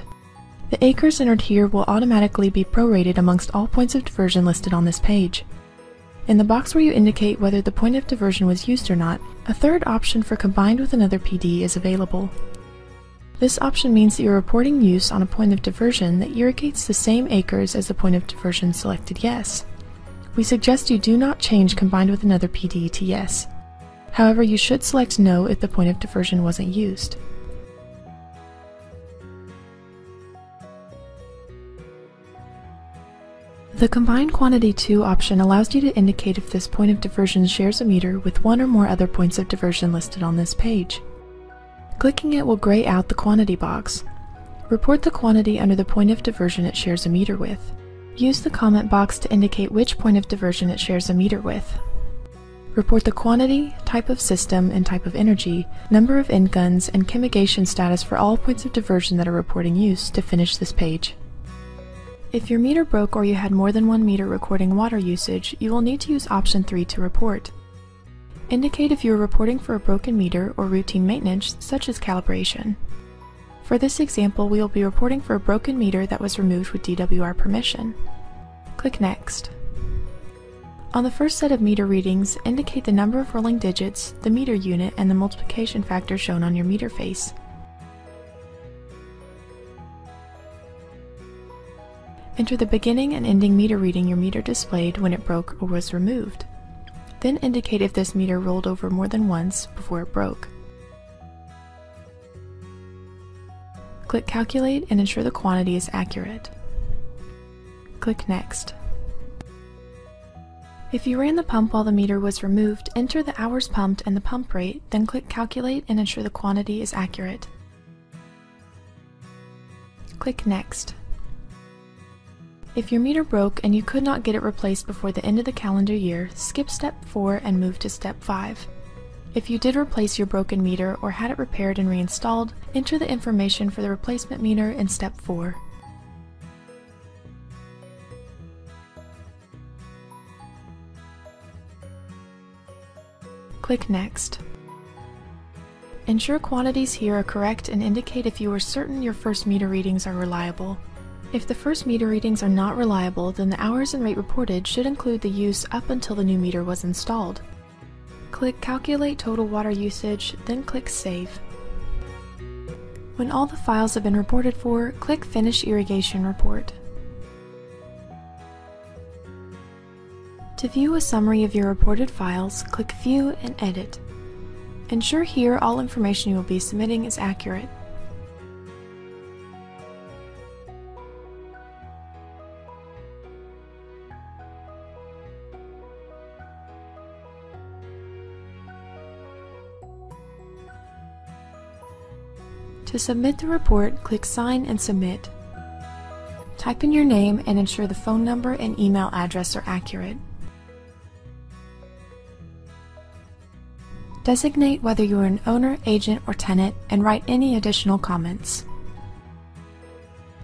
The acres entered here will automatically be prorated amongst all points of diversion listed on this page. In the box where you indicate whether the point of diversion was used or not, a third option for combined with another PD is available. This option means that you're reporting use on a point of diversion that irrigates the same acres as the point of diversion selected yes. We suggest you do not change combined with another PD to yes. However, you should select no if the point of diversion wasn't used. The combined Quantity 2 option allows you to indicate if this point of diversion shares a meter with one or more other points of diversion listed on this page. Clicking it will gray out the quantity box. Report the quantity under the point of diversion it shares a meter with. Use the comment box to indicate which point of diversion it shares a meter with. Report the quantity, type of system and type of energy, number of end guns, and chemigation status for all points of diversion that are reporting use to finish this page. If your meter broke or you had more than one meter recording water usage, you will need to use option 3 to report. Indicate if you are reporting for a broken meter or routine maintenance, such as calibration. For this example, we will be reporting for a broken meter that was removed with DWR permission. Click Next. On the first set of meter readings, indicate the number of rolling digits, the meter unit, and the multiplication factor shown on your meter face. Enter the beginning and ending meter reading your meter displayed when it broke or was removed. Then indicate if this meter rolled over more than once before it broke. Click Calculate and ensure the quantity is accurate. Click Next. If you ran the pump while the meter was removed, enter the hours pumped and the pump rate, then click Calculate and ensure the quantity is accurate. Click Next. If your meter broke and you could not get it replaced before the end of the calendar year, skip step 4 and move to step 5. If you did replace your broken meter or had it repaired and reinstalled, enter the information for the replacement meter in step 4. Click Next. Ensure quantities here are correct and indicate if you are certain your first meter readings are reliable. If the first meter readings are not reliable, then the hours and rate reported should include the use up until the new meter was installed. Click Calculate Total Water Usage, then click Save. When all the files have been reported for, click Finish Irrigation Report. To view a summary of your reported files, click View and Edit. Ensure here all information you will be submitting is accurate. To submit the report, click Sign and Submit. Type in your name and ensure the phone number and email address are accurate. Designate whether you are an owner, agent, or tenant and write any additional comments.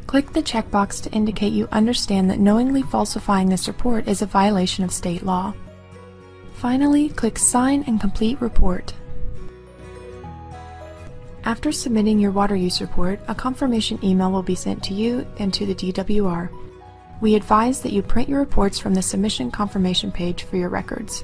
Click the checkbox to indicate you understand that knowingly falsifying this report is a violation of state law. Finally, click Sign and Complete Report. After submitting your water use report, a confirmation email will be sent to you and to the DWR. We advise that you print your reports from the submission confirmation page for your records.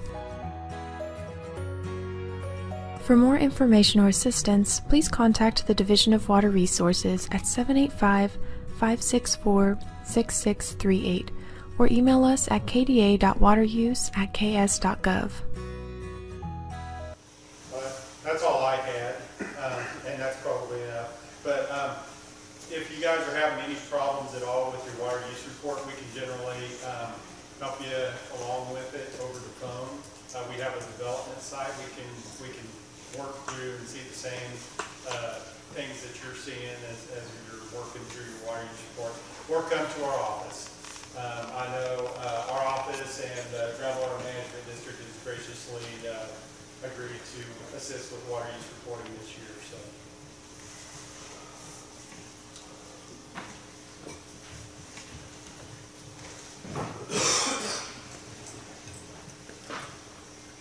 For more information or assistance, please contact the Division of Water Resources at 785 564 6638 or email us at kda.wateruse at ks.gov. Uh, That's all I had, um, and that's probably enough. But um, if you guys are having any problems at all with your water use report, we can generally um, help you along with it over the phone. Uh, We have a development site, we can, we can work through and see the same uh, things that you're seeing as, as you're working through your water use report. Or come to our office. Um, I know uh, our office and uh, groundwater management district has graciously uh, agreed to assist with water use reporting this year, so.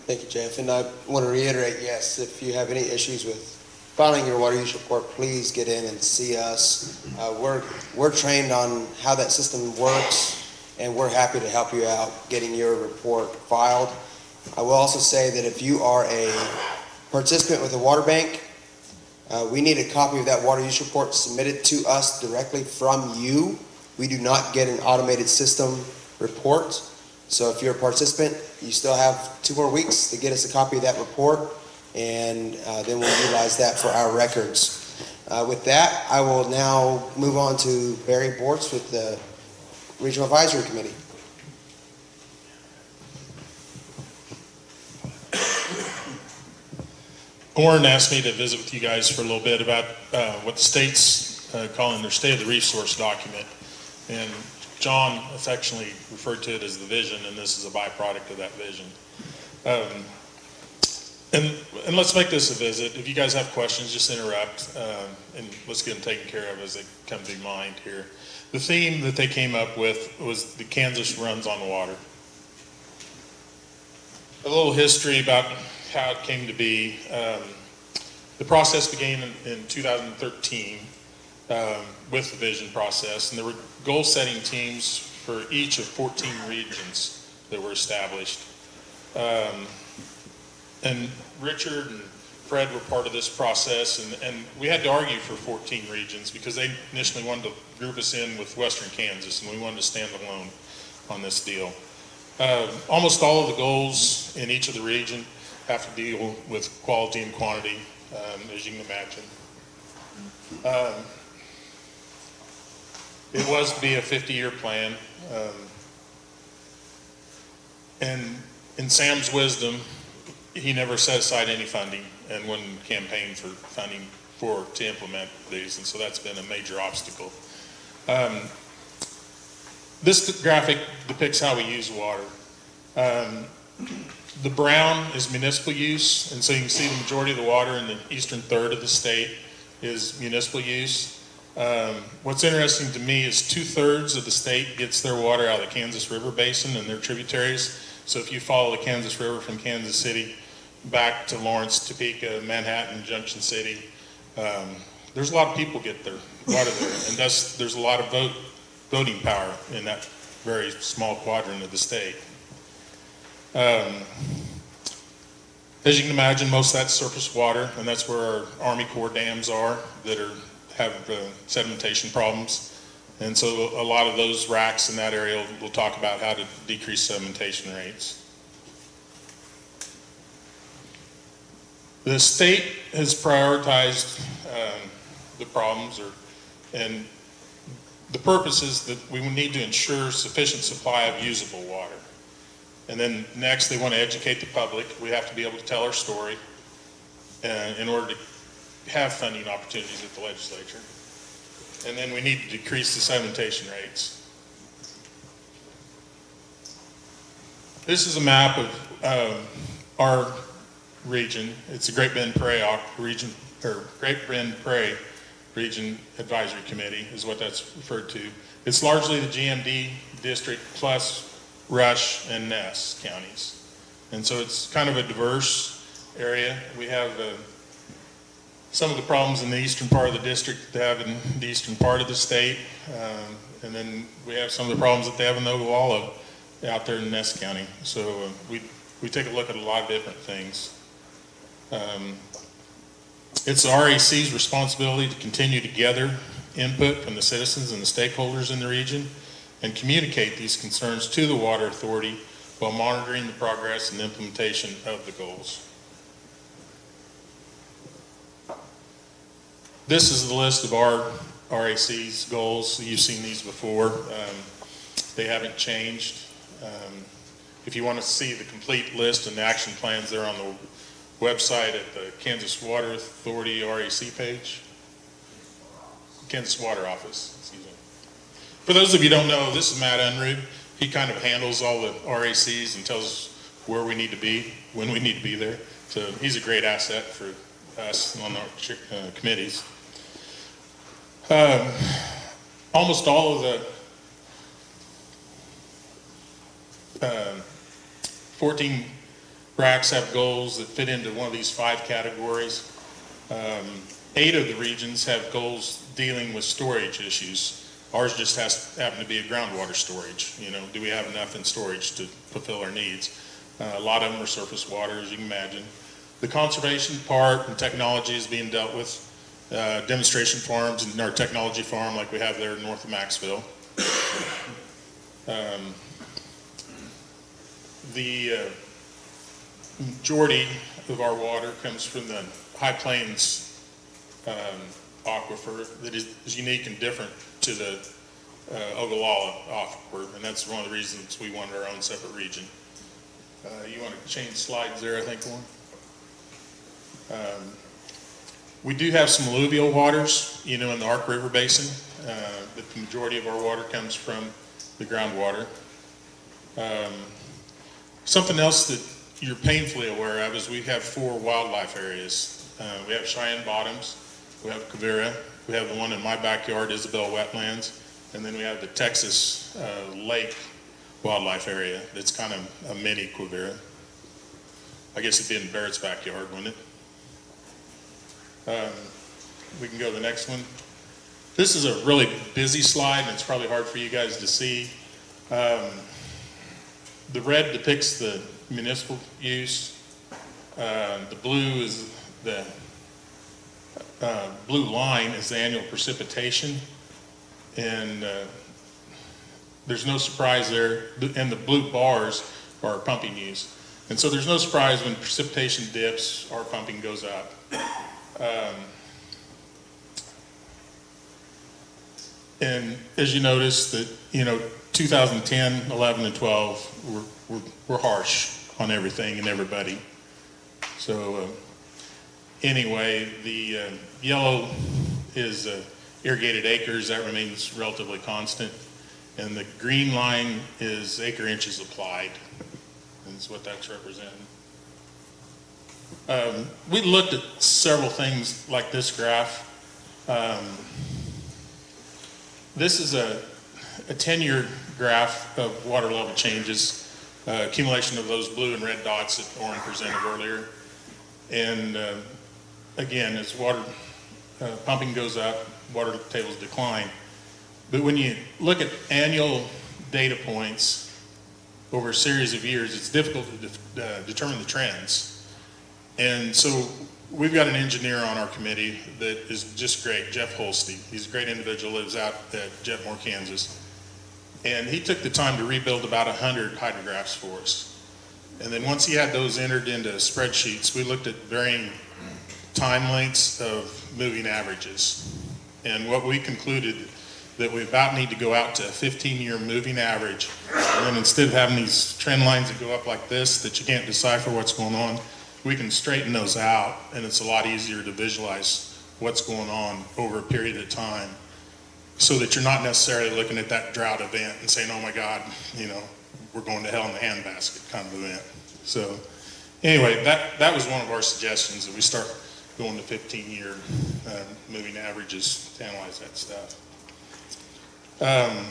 Thank you, Jeff. And I want to reiterate, yes, if you have any issues with filing your water use report, please get in and see us. Uh, we're, we're trained on how that system works, and we're happy to help you out getting your report filed. I will also say that if you are a participant with a water bank, uh, we need a copy of that water use report submitted to us directly from you. We do not get an automated system report. So if you're a participant, you still have two more weeks to get us a copy of that report, and uh, then we'll utilize that for our records. Uh, With that, I will now move on to Barry Bortz with the Regional Advisory Committee. Orrin asked me to visit with you guys for a little bit about uh, what the state's uh, calling their State of the Resource document. And John affectionately referred to it as the vision, and this is a byproduct of that vision. Um, And, and let's make this a visit. If you guys have questions, just interrupt, um, and let's get them taken care of as they come to mind here. The theme that they came up with was the Kansas runs on water. A little history about how it came to be. Um, the process began in, in 2013 um, with the vision process, and there were goal-setting teams for each of 14 regions that were established. Um, and Richard and Fred were part of this process, and, and we had to argue for 14 regions because they initially wanted to group us in with western Kansas, and we wanted to stand alone on this deal. Uh, almost all of the goals in each of the region have to deal with quality and quantity, um, as you can imagine. Um, It was to be a 50-year plan. um, And in Sam's wisdom, he never set aside any funding and wouldn't campaign for funding for, to implement these, and so that's been a major obstacle. Um, This graphic depicts how we use water. Um, The brown is municipal use, and so you can see the majority of the water in the eastern third of the state is municipal use. Um, What's interesting to me is two-thirds of the state gets their water out of the Kansas River Basin and their tributaries. So if you follow the Kansas River from Kansas City back to Lawrence, Topeka, Manhattan, Junction City, um, there's a lot of people get their water there, and thus, there's a lot of vote, voting power in that very small quadrant of the state. Um, As you can imagine, most of that's surface water, and that's where our Army Corps dams are that are, have uh, sedimentation problems. And so a lot of those RACs in that area will talk about how to decrease sedimentation rates. The state has prioritized um, the problems or, and the purpose is that we need to ensure sufficient supply of usable water. And then next, they want to educate the public. We have to be able to tell our story uh, in order to have funding opportunities at the legislature. And then we need to decrease the sedimentation rates. This is a map of um, our region. It's the Great Bend Prairie region, or Great Bend Prairie Region Advisory Committee is what that's referred to. It's largely the GMD district plus Rush and Ness counties. And so it's kind of a diverse area. We have uh, some of the problems in the eastern part of the district that they have in the eastern part of the state. Um, and then we have some of the problems that they have in the Ogallala out there in Ness County. So uh, we, we take a look at a lot of different things. Um, it's the RAC's responsibility to continue to gather input from the citizens and the stakeholders in the region and communicate these concerns to the Water Authority while monitoring the progress and implementation of the goals. This is the list of our RAC's goals. You've seen these before. Um, They haven't changed. Um, If you want to see the complete list and the action plans, they're on the website at the Kansas Water Authority RAC page. Kansas Water Office, excuse me. For those of you don't know, this is Matt Unruh. He kind of handles all the RACs and tells us where we need to be, when we need to be there. So he's a great asset for us on our uh, committees. Um, Almost all of the um, 14 RACs have goals that fit into one of these five categories. Um, Eight of the regions have goals dealing with storage issues. Ours just has, happen to be a groundwater storage, you know, do we have enough in storage to fulfill our needs? Uh, A lot of them are surface water, as you can imagine. The conservation part and technology is being dealt with, uh, demonstration farms and our technology farm like we have there north of Macksville. Um, The uh, majority of our water comes from the High Plains um, aquifer that is is unique and different to the uh, Ogallala aquifer, and that's one of the reasons we wanted our own separate region. Uh, You want to change slides there, I think, Warren? Um, We do have some alluvial waters, you know, in the Ark River Basin, uh, but the majority of our water comes from the groundwater. Um, Something else that you're painfully aware of is we have four wildlife areas. Uh, We have Cheyenne Bottoms, we have Quivira, we have the one in my backyard, Isabel Wetlands, and then we have the Texas uh, Lake Wildlife Area that's kind of a mini Quivira. I guess it'd be in Barrett's backyard, wouldn't it? Um, We can go to the next one. This is a really busy slide, and it's probably hard for you guys to see. Um, The red depicts the municipal use. Uh, The blue is the, uh, blue line is the annual precipitation. And uh, there's no surprise there, and the blue bars are pumping use. And so there's no surprise when precipitation dips, our pumping goes up. Um, And as you notice that, you know, 2010, 11, and 12 were, were, were harsh on everything and everybody. So, uh, anyway, the uh, yellow is uh, irrigated acres, that remains relatively constant. And the green line is acre inches applied, and that's what that's representing. Um, We looked at several things like this graph. Um, This is a, a 10-year graph of water level changes, uh, accumulation of those blue and red dots that Orrin presented earlier. And uh, again, as water uh, pumping goes up, water tables decline. But when you look at annual data points over a series of years, it's difficult to de- uh, determine the trends. And so we've got an engineer on our committee that is just great, Jeff Holstein. He's a great individual, lives out at Jetmore, Kansas. And he took the time to rebuild about 100 hydrographs for us. And then once he had those entered into spreadsheets, we looked at varying time lengths of moving averages. And what we concluded that we about need to go out to a 15-year moving average. And then instead of having these trend lines that go up like this, that you can't decipher what's going on, we can straighten those out, and it's a lot easier to visualize what's going on over a period of time. So that you're not necessarily looking at that drought event and saying, oh my God, you know, we're going to hell in the handbasket kind of event. So anyway, that, that was one of our suggestions, that we start going to 15-year uh, moving averages to analyze that stuff. Um,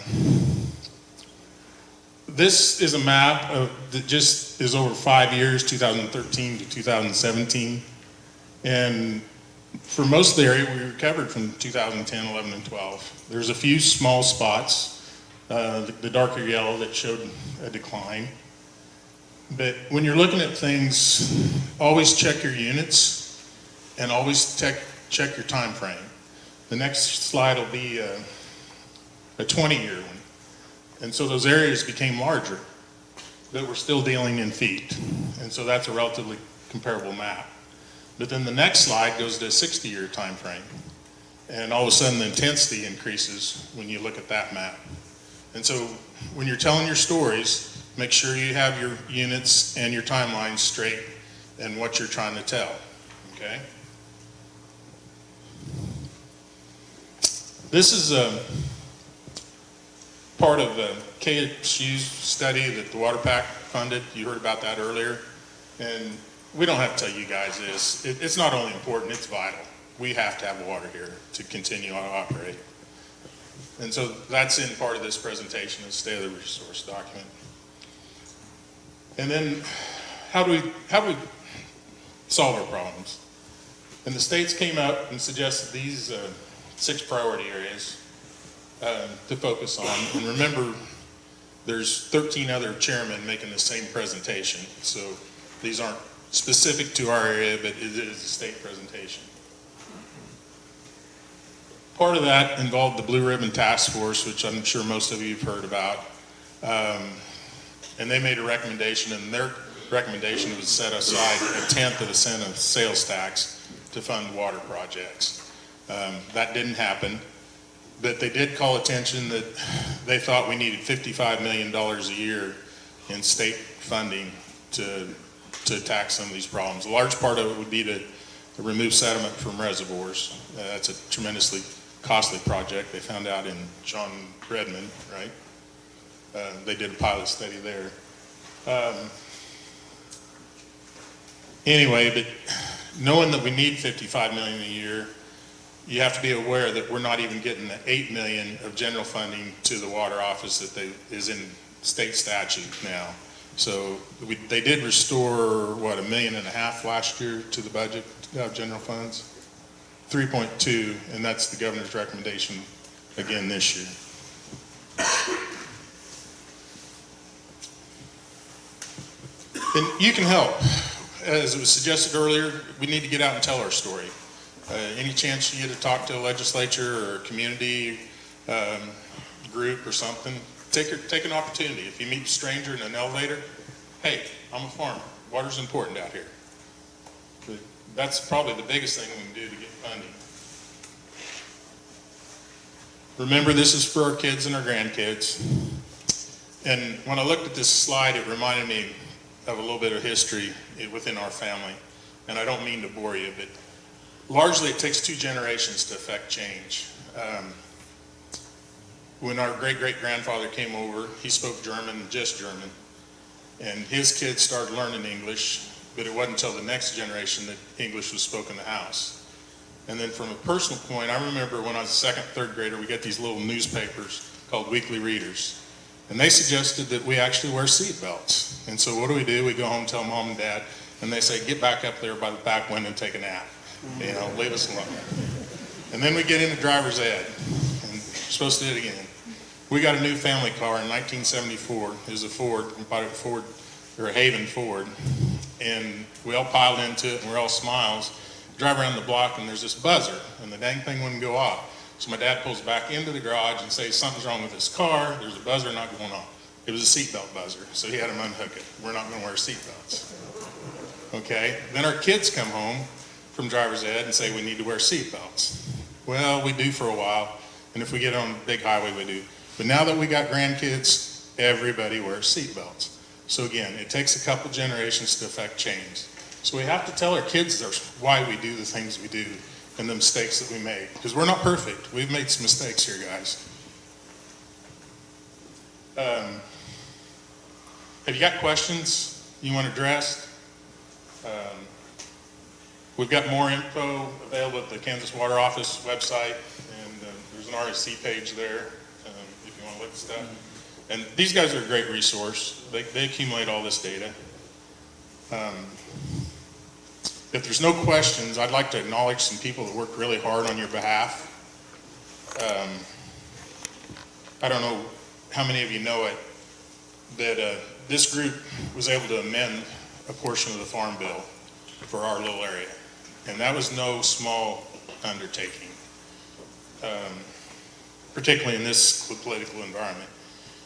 This is a map of, that just is over five years, 2013 to 2017. And for most of the area, we recovered from 2010, 11, and 12. There's a few small spots, uh, the- the darker yellow that showed a decline. But when you're looking at things, always check your units and always check, check your time frame. The next slide will be a 20-year one. And so those areas became larger, but we're still dealing in feet. And so that's a relatively comparable map. But then the next slide goes to a 60-year time frame. And all of a sudden, the intensity increases when you look at that map. And so when you're telling your stories, make sure you have your units and your timelines straight and what you're trying to tell, okay? This is a part of the KSU's study that the Water Pack funded. You heard about that earlier. And we don't have to tell you guys this. It, it's not only important, it's vital. We have to have water here to continue to operate. And so that's in part of this presentation, the state of the resource document. And then how do we, how do we solve our problems? And the states came out and suggested these uh, six priority areas uh, to focus on. And remember, there's 13 other chairmen making the same presentation. So these aren't specific to our area, but it is a state presentation. Part of that involved the Blue Ribbon Task Force, which I'm sure most of you have heard about. Um, and they made a recommendation, and their recommendation was set aside a tenth of a cent of sales tax to fund water projects. Um, that didn't happen, but they did call attention that they thought we needed $55 million a year in state funding to, to attack some of these problems. A large part of it would be to remove sediment from reservoirs. Uh, that's a tremendously costly project. They found out in John Redmond, right? Uh, they did a pilot study there. Um, anyway, but knowing that we need 55 million a year, you have to be aware that we're not even getting the 8 million of general funding to the water office that they, is in state statute now. So we, they did restore, what, a million and a half last year to the budget of general funds? 3.2, and that's the governor's recommendation again this year. And you can help. As it was suggested earlier, we need to get out and tell our story. Uh, any chance for you to talk to a legislature or a community um, group or something, take, take an opportunity. If you meet a stranger in an elevator, hey, I'm a farmer. Water's important out here. That's probably the biggest thing we can do to get funding. remember, this is for our kids and our grandkids. And when I looked at this slide, it reminded me of a little bit of history within our family. And I don't mean to bore you, but largely it takes two generations to affect change. Um, When our great-great-grandfather came over, he spoke German, just German. And his kids started learning English, but it wasn't until the next generation that English was spoken in the house. And then from a personal point, I remember when I was a second, third grader, we get these little newspapers called Weekly Readers. And they suggested that we actually wear seat belts. And so what do we do? We go home, tell mom and dad, and they say, get back up there by the back window and take a nap. You know, leave us alone. And then we get into driver's ed, and supposed to do it again. We got a new family car in 1974. It was a Ford, we Ford, or a Haven Ford. And we all piled into it, and we're all smiles. Drive around the block, and there's this buzzer, and the dang thing wouldn't go off. So my dad pulls back into the garage and says, something's wrong with this car. There's a buzzer not going off. It was a seatbelt buzzer, so he had him unhook it. We're not going to wear seatbelts. Okay? Then our kids come home from driver's ed and say we need to wear seatbelts. Well, we do for a while, and if we get on a big highway, we do. But now that we got grandkids, everybody wears seatbelts. So again, it takes a couple generations to affect change. So we have to tell our kids why we do the things we do and the mistakes that we make. Because we're not perfect. We've made some mistakes here, guys. Um, have you got questions you want addressed? We've got more info available at the Kansas Water Office website, and uh, there's an RSC page there um, if you want to look at stuff. And these guys are a great resource. They, they accumulate all this data. Um, If there's no questions, I'd like to acknowledge some people that worked really hard on your behalf. Um, I don't know how many of you know it, that uh, this group was able to amend a portion of the Farm Bill for our little area. And that was no small undertaking, um, particularly in this political environment.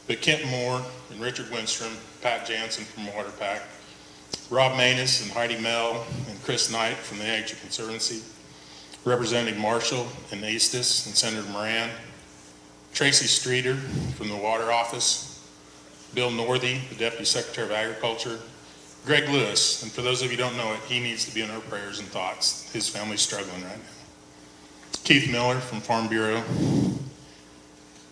But Kent Moore and Richard Winstrom, Pat Jansen from WaterPack, Rob Manes and Heidi Mehl and Chris Knight from the Agri Conservancy, Representative Marshall and Estes and Senator Moran, Tracy Streeter from the Water Office, Bill Northey, the Deputy Secretary of Agriculture, Greg Lewis, and for those of you who don't know it, he needs to be in our prayers and thoughts. His family's struggling right now. Keith Miller from Farm Bureau.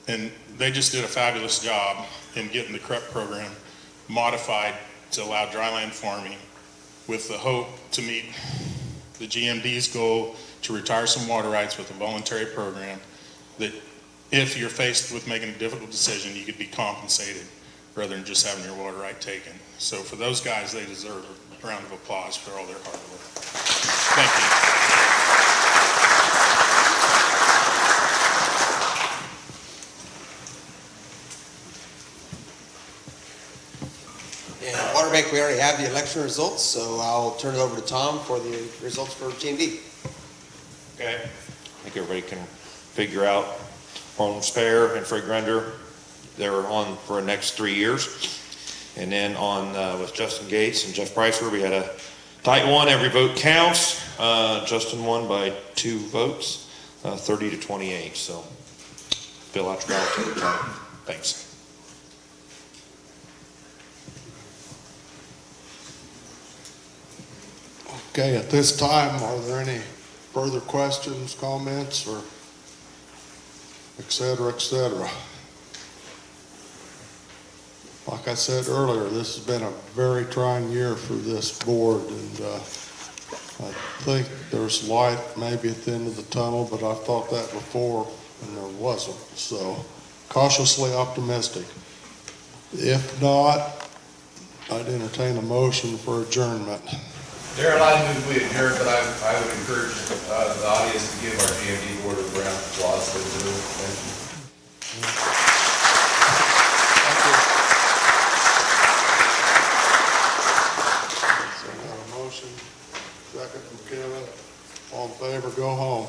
And they just did a fabulous job in getting the CREP program modified to allow dryland farming with the hope to meet the GMD's goal to retire some water rights with a voluntary program that if you're faced with making a difficult decision, you could be compensated rather than just having your water right taken. So for those guys, they deserve a round of applause for all their hard work. Thank you. And Water Bank, we already have the election results, so I'll turn it over to Tom for the results for GMD. Okay. I think everybody can figure out on Spare and Fred Grunder, they're on for the next three years. And then on, uh, with Justin Gates and Jeff Pricer, we had a tight one, every vote counts. Uh, Justin won by two votes, uh, thirty to twenty-eight, so fill out your ballot. Thanks. Okay, at this time, are there any further questions, comments, or et cetera, et cetera? Like I said earlier, this has been a very trying year for this board, and uh, I think there's light maybe at the end of the tunnel, but I thought that before, and there wasn't. So cautiously optimistic. If not, I'd entertain a motion for adjournment. Darrell, I move we adjourn, but I, I would encourage, uh, the audience to give our GMD board a round of applause for the, thank you. So we got a motion, second from Kevin. All in favor, go home.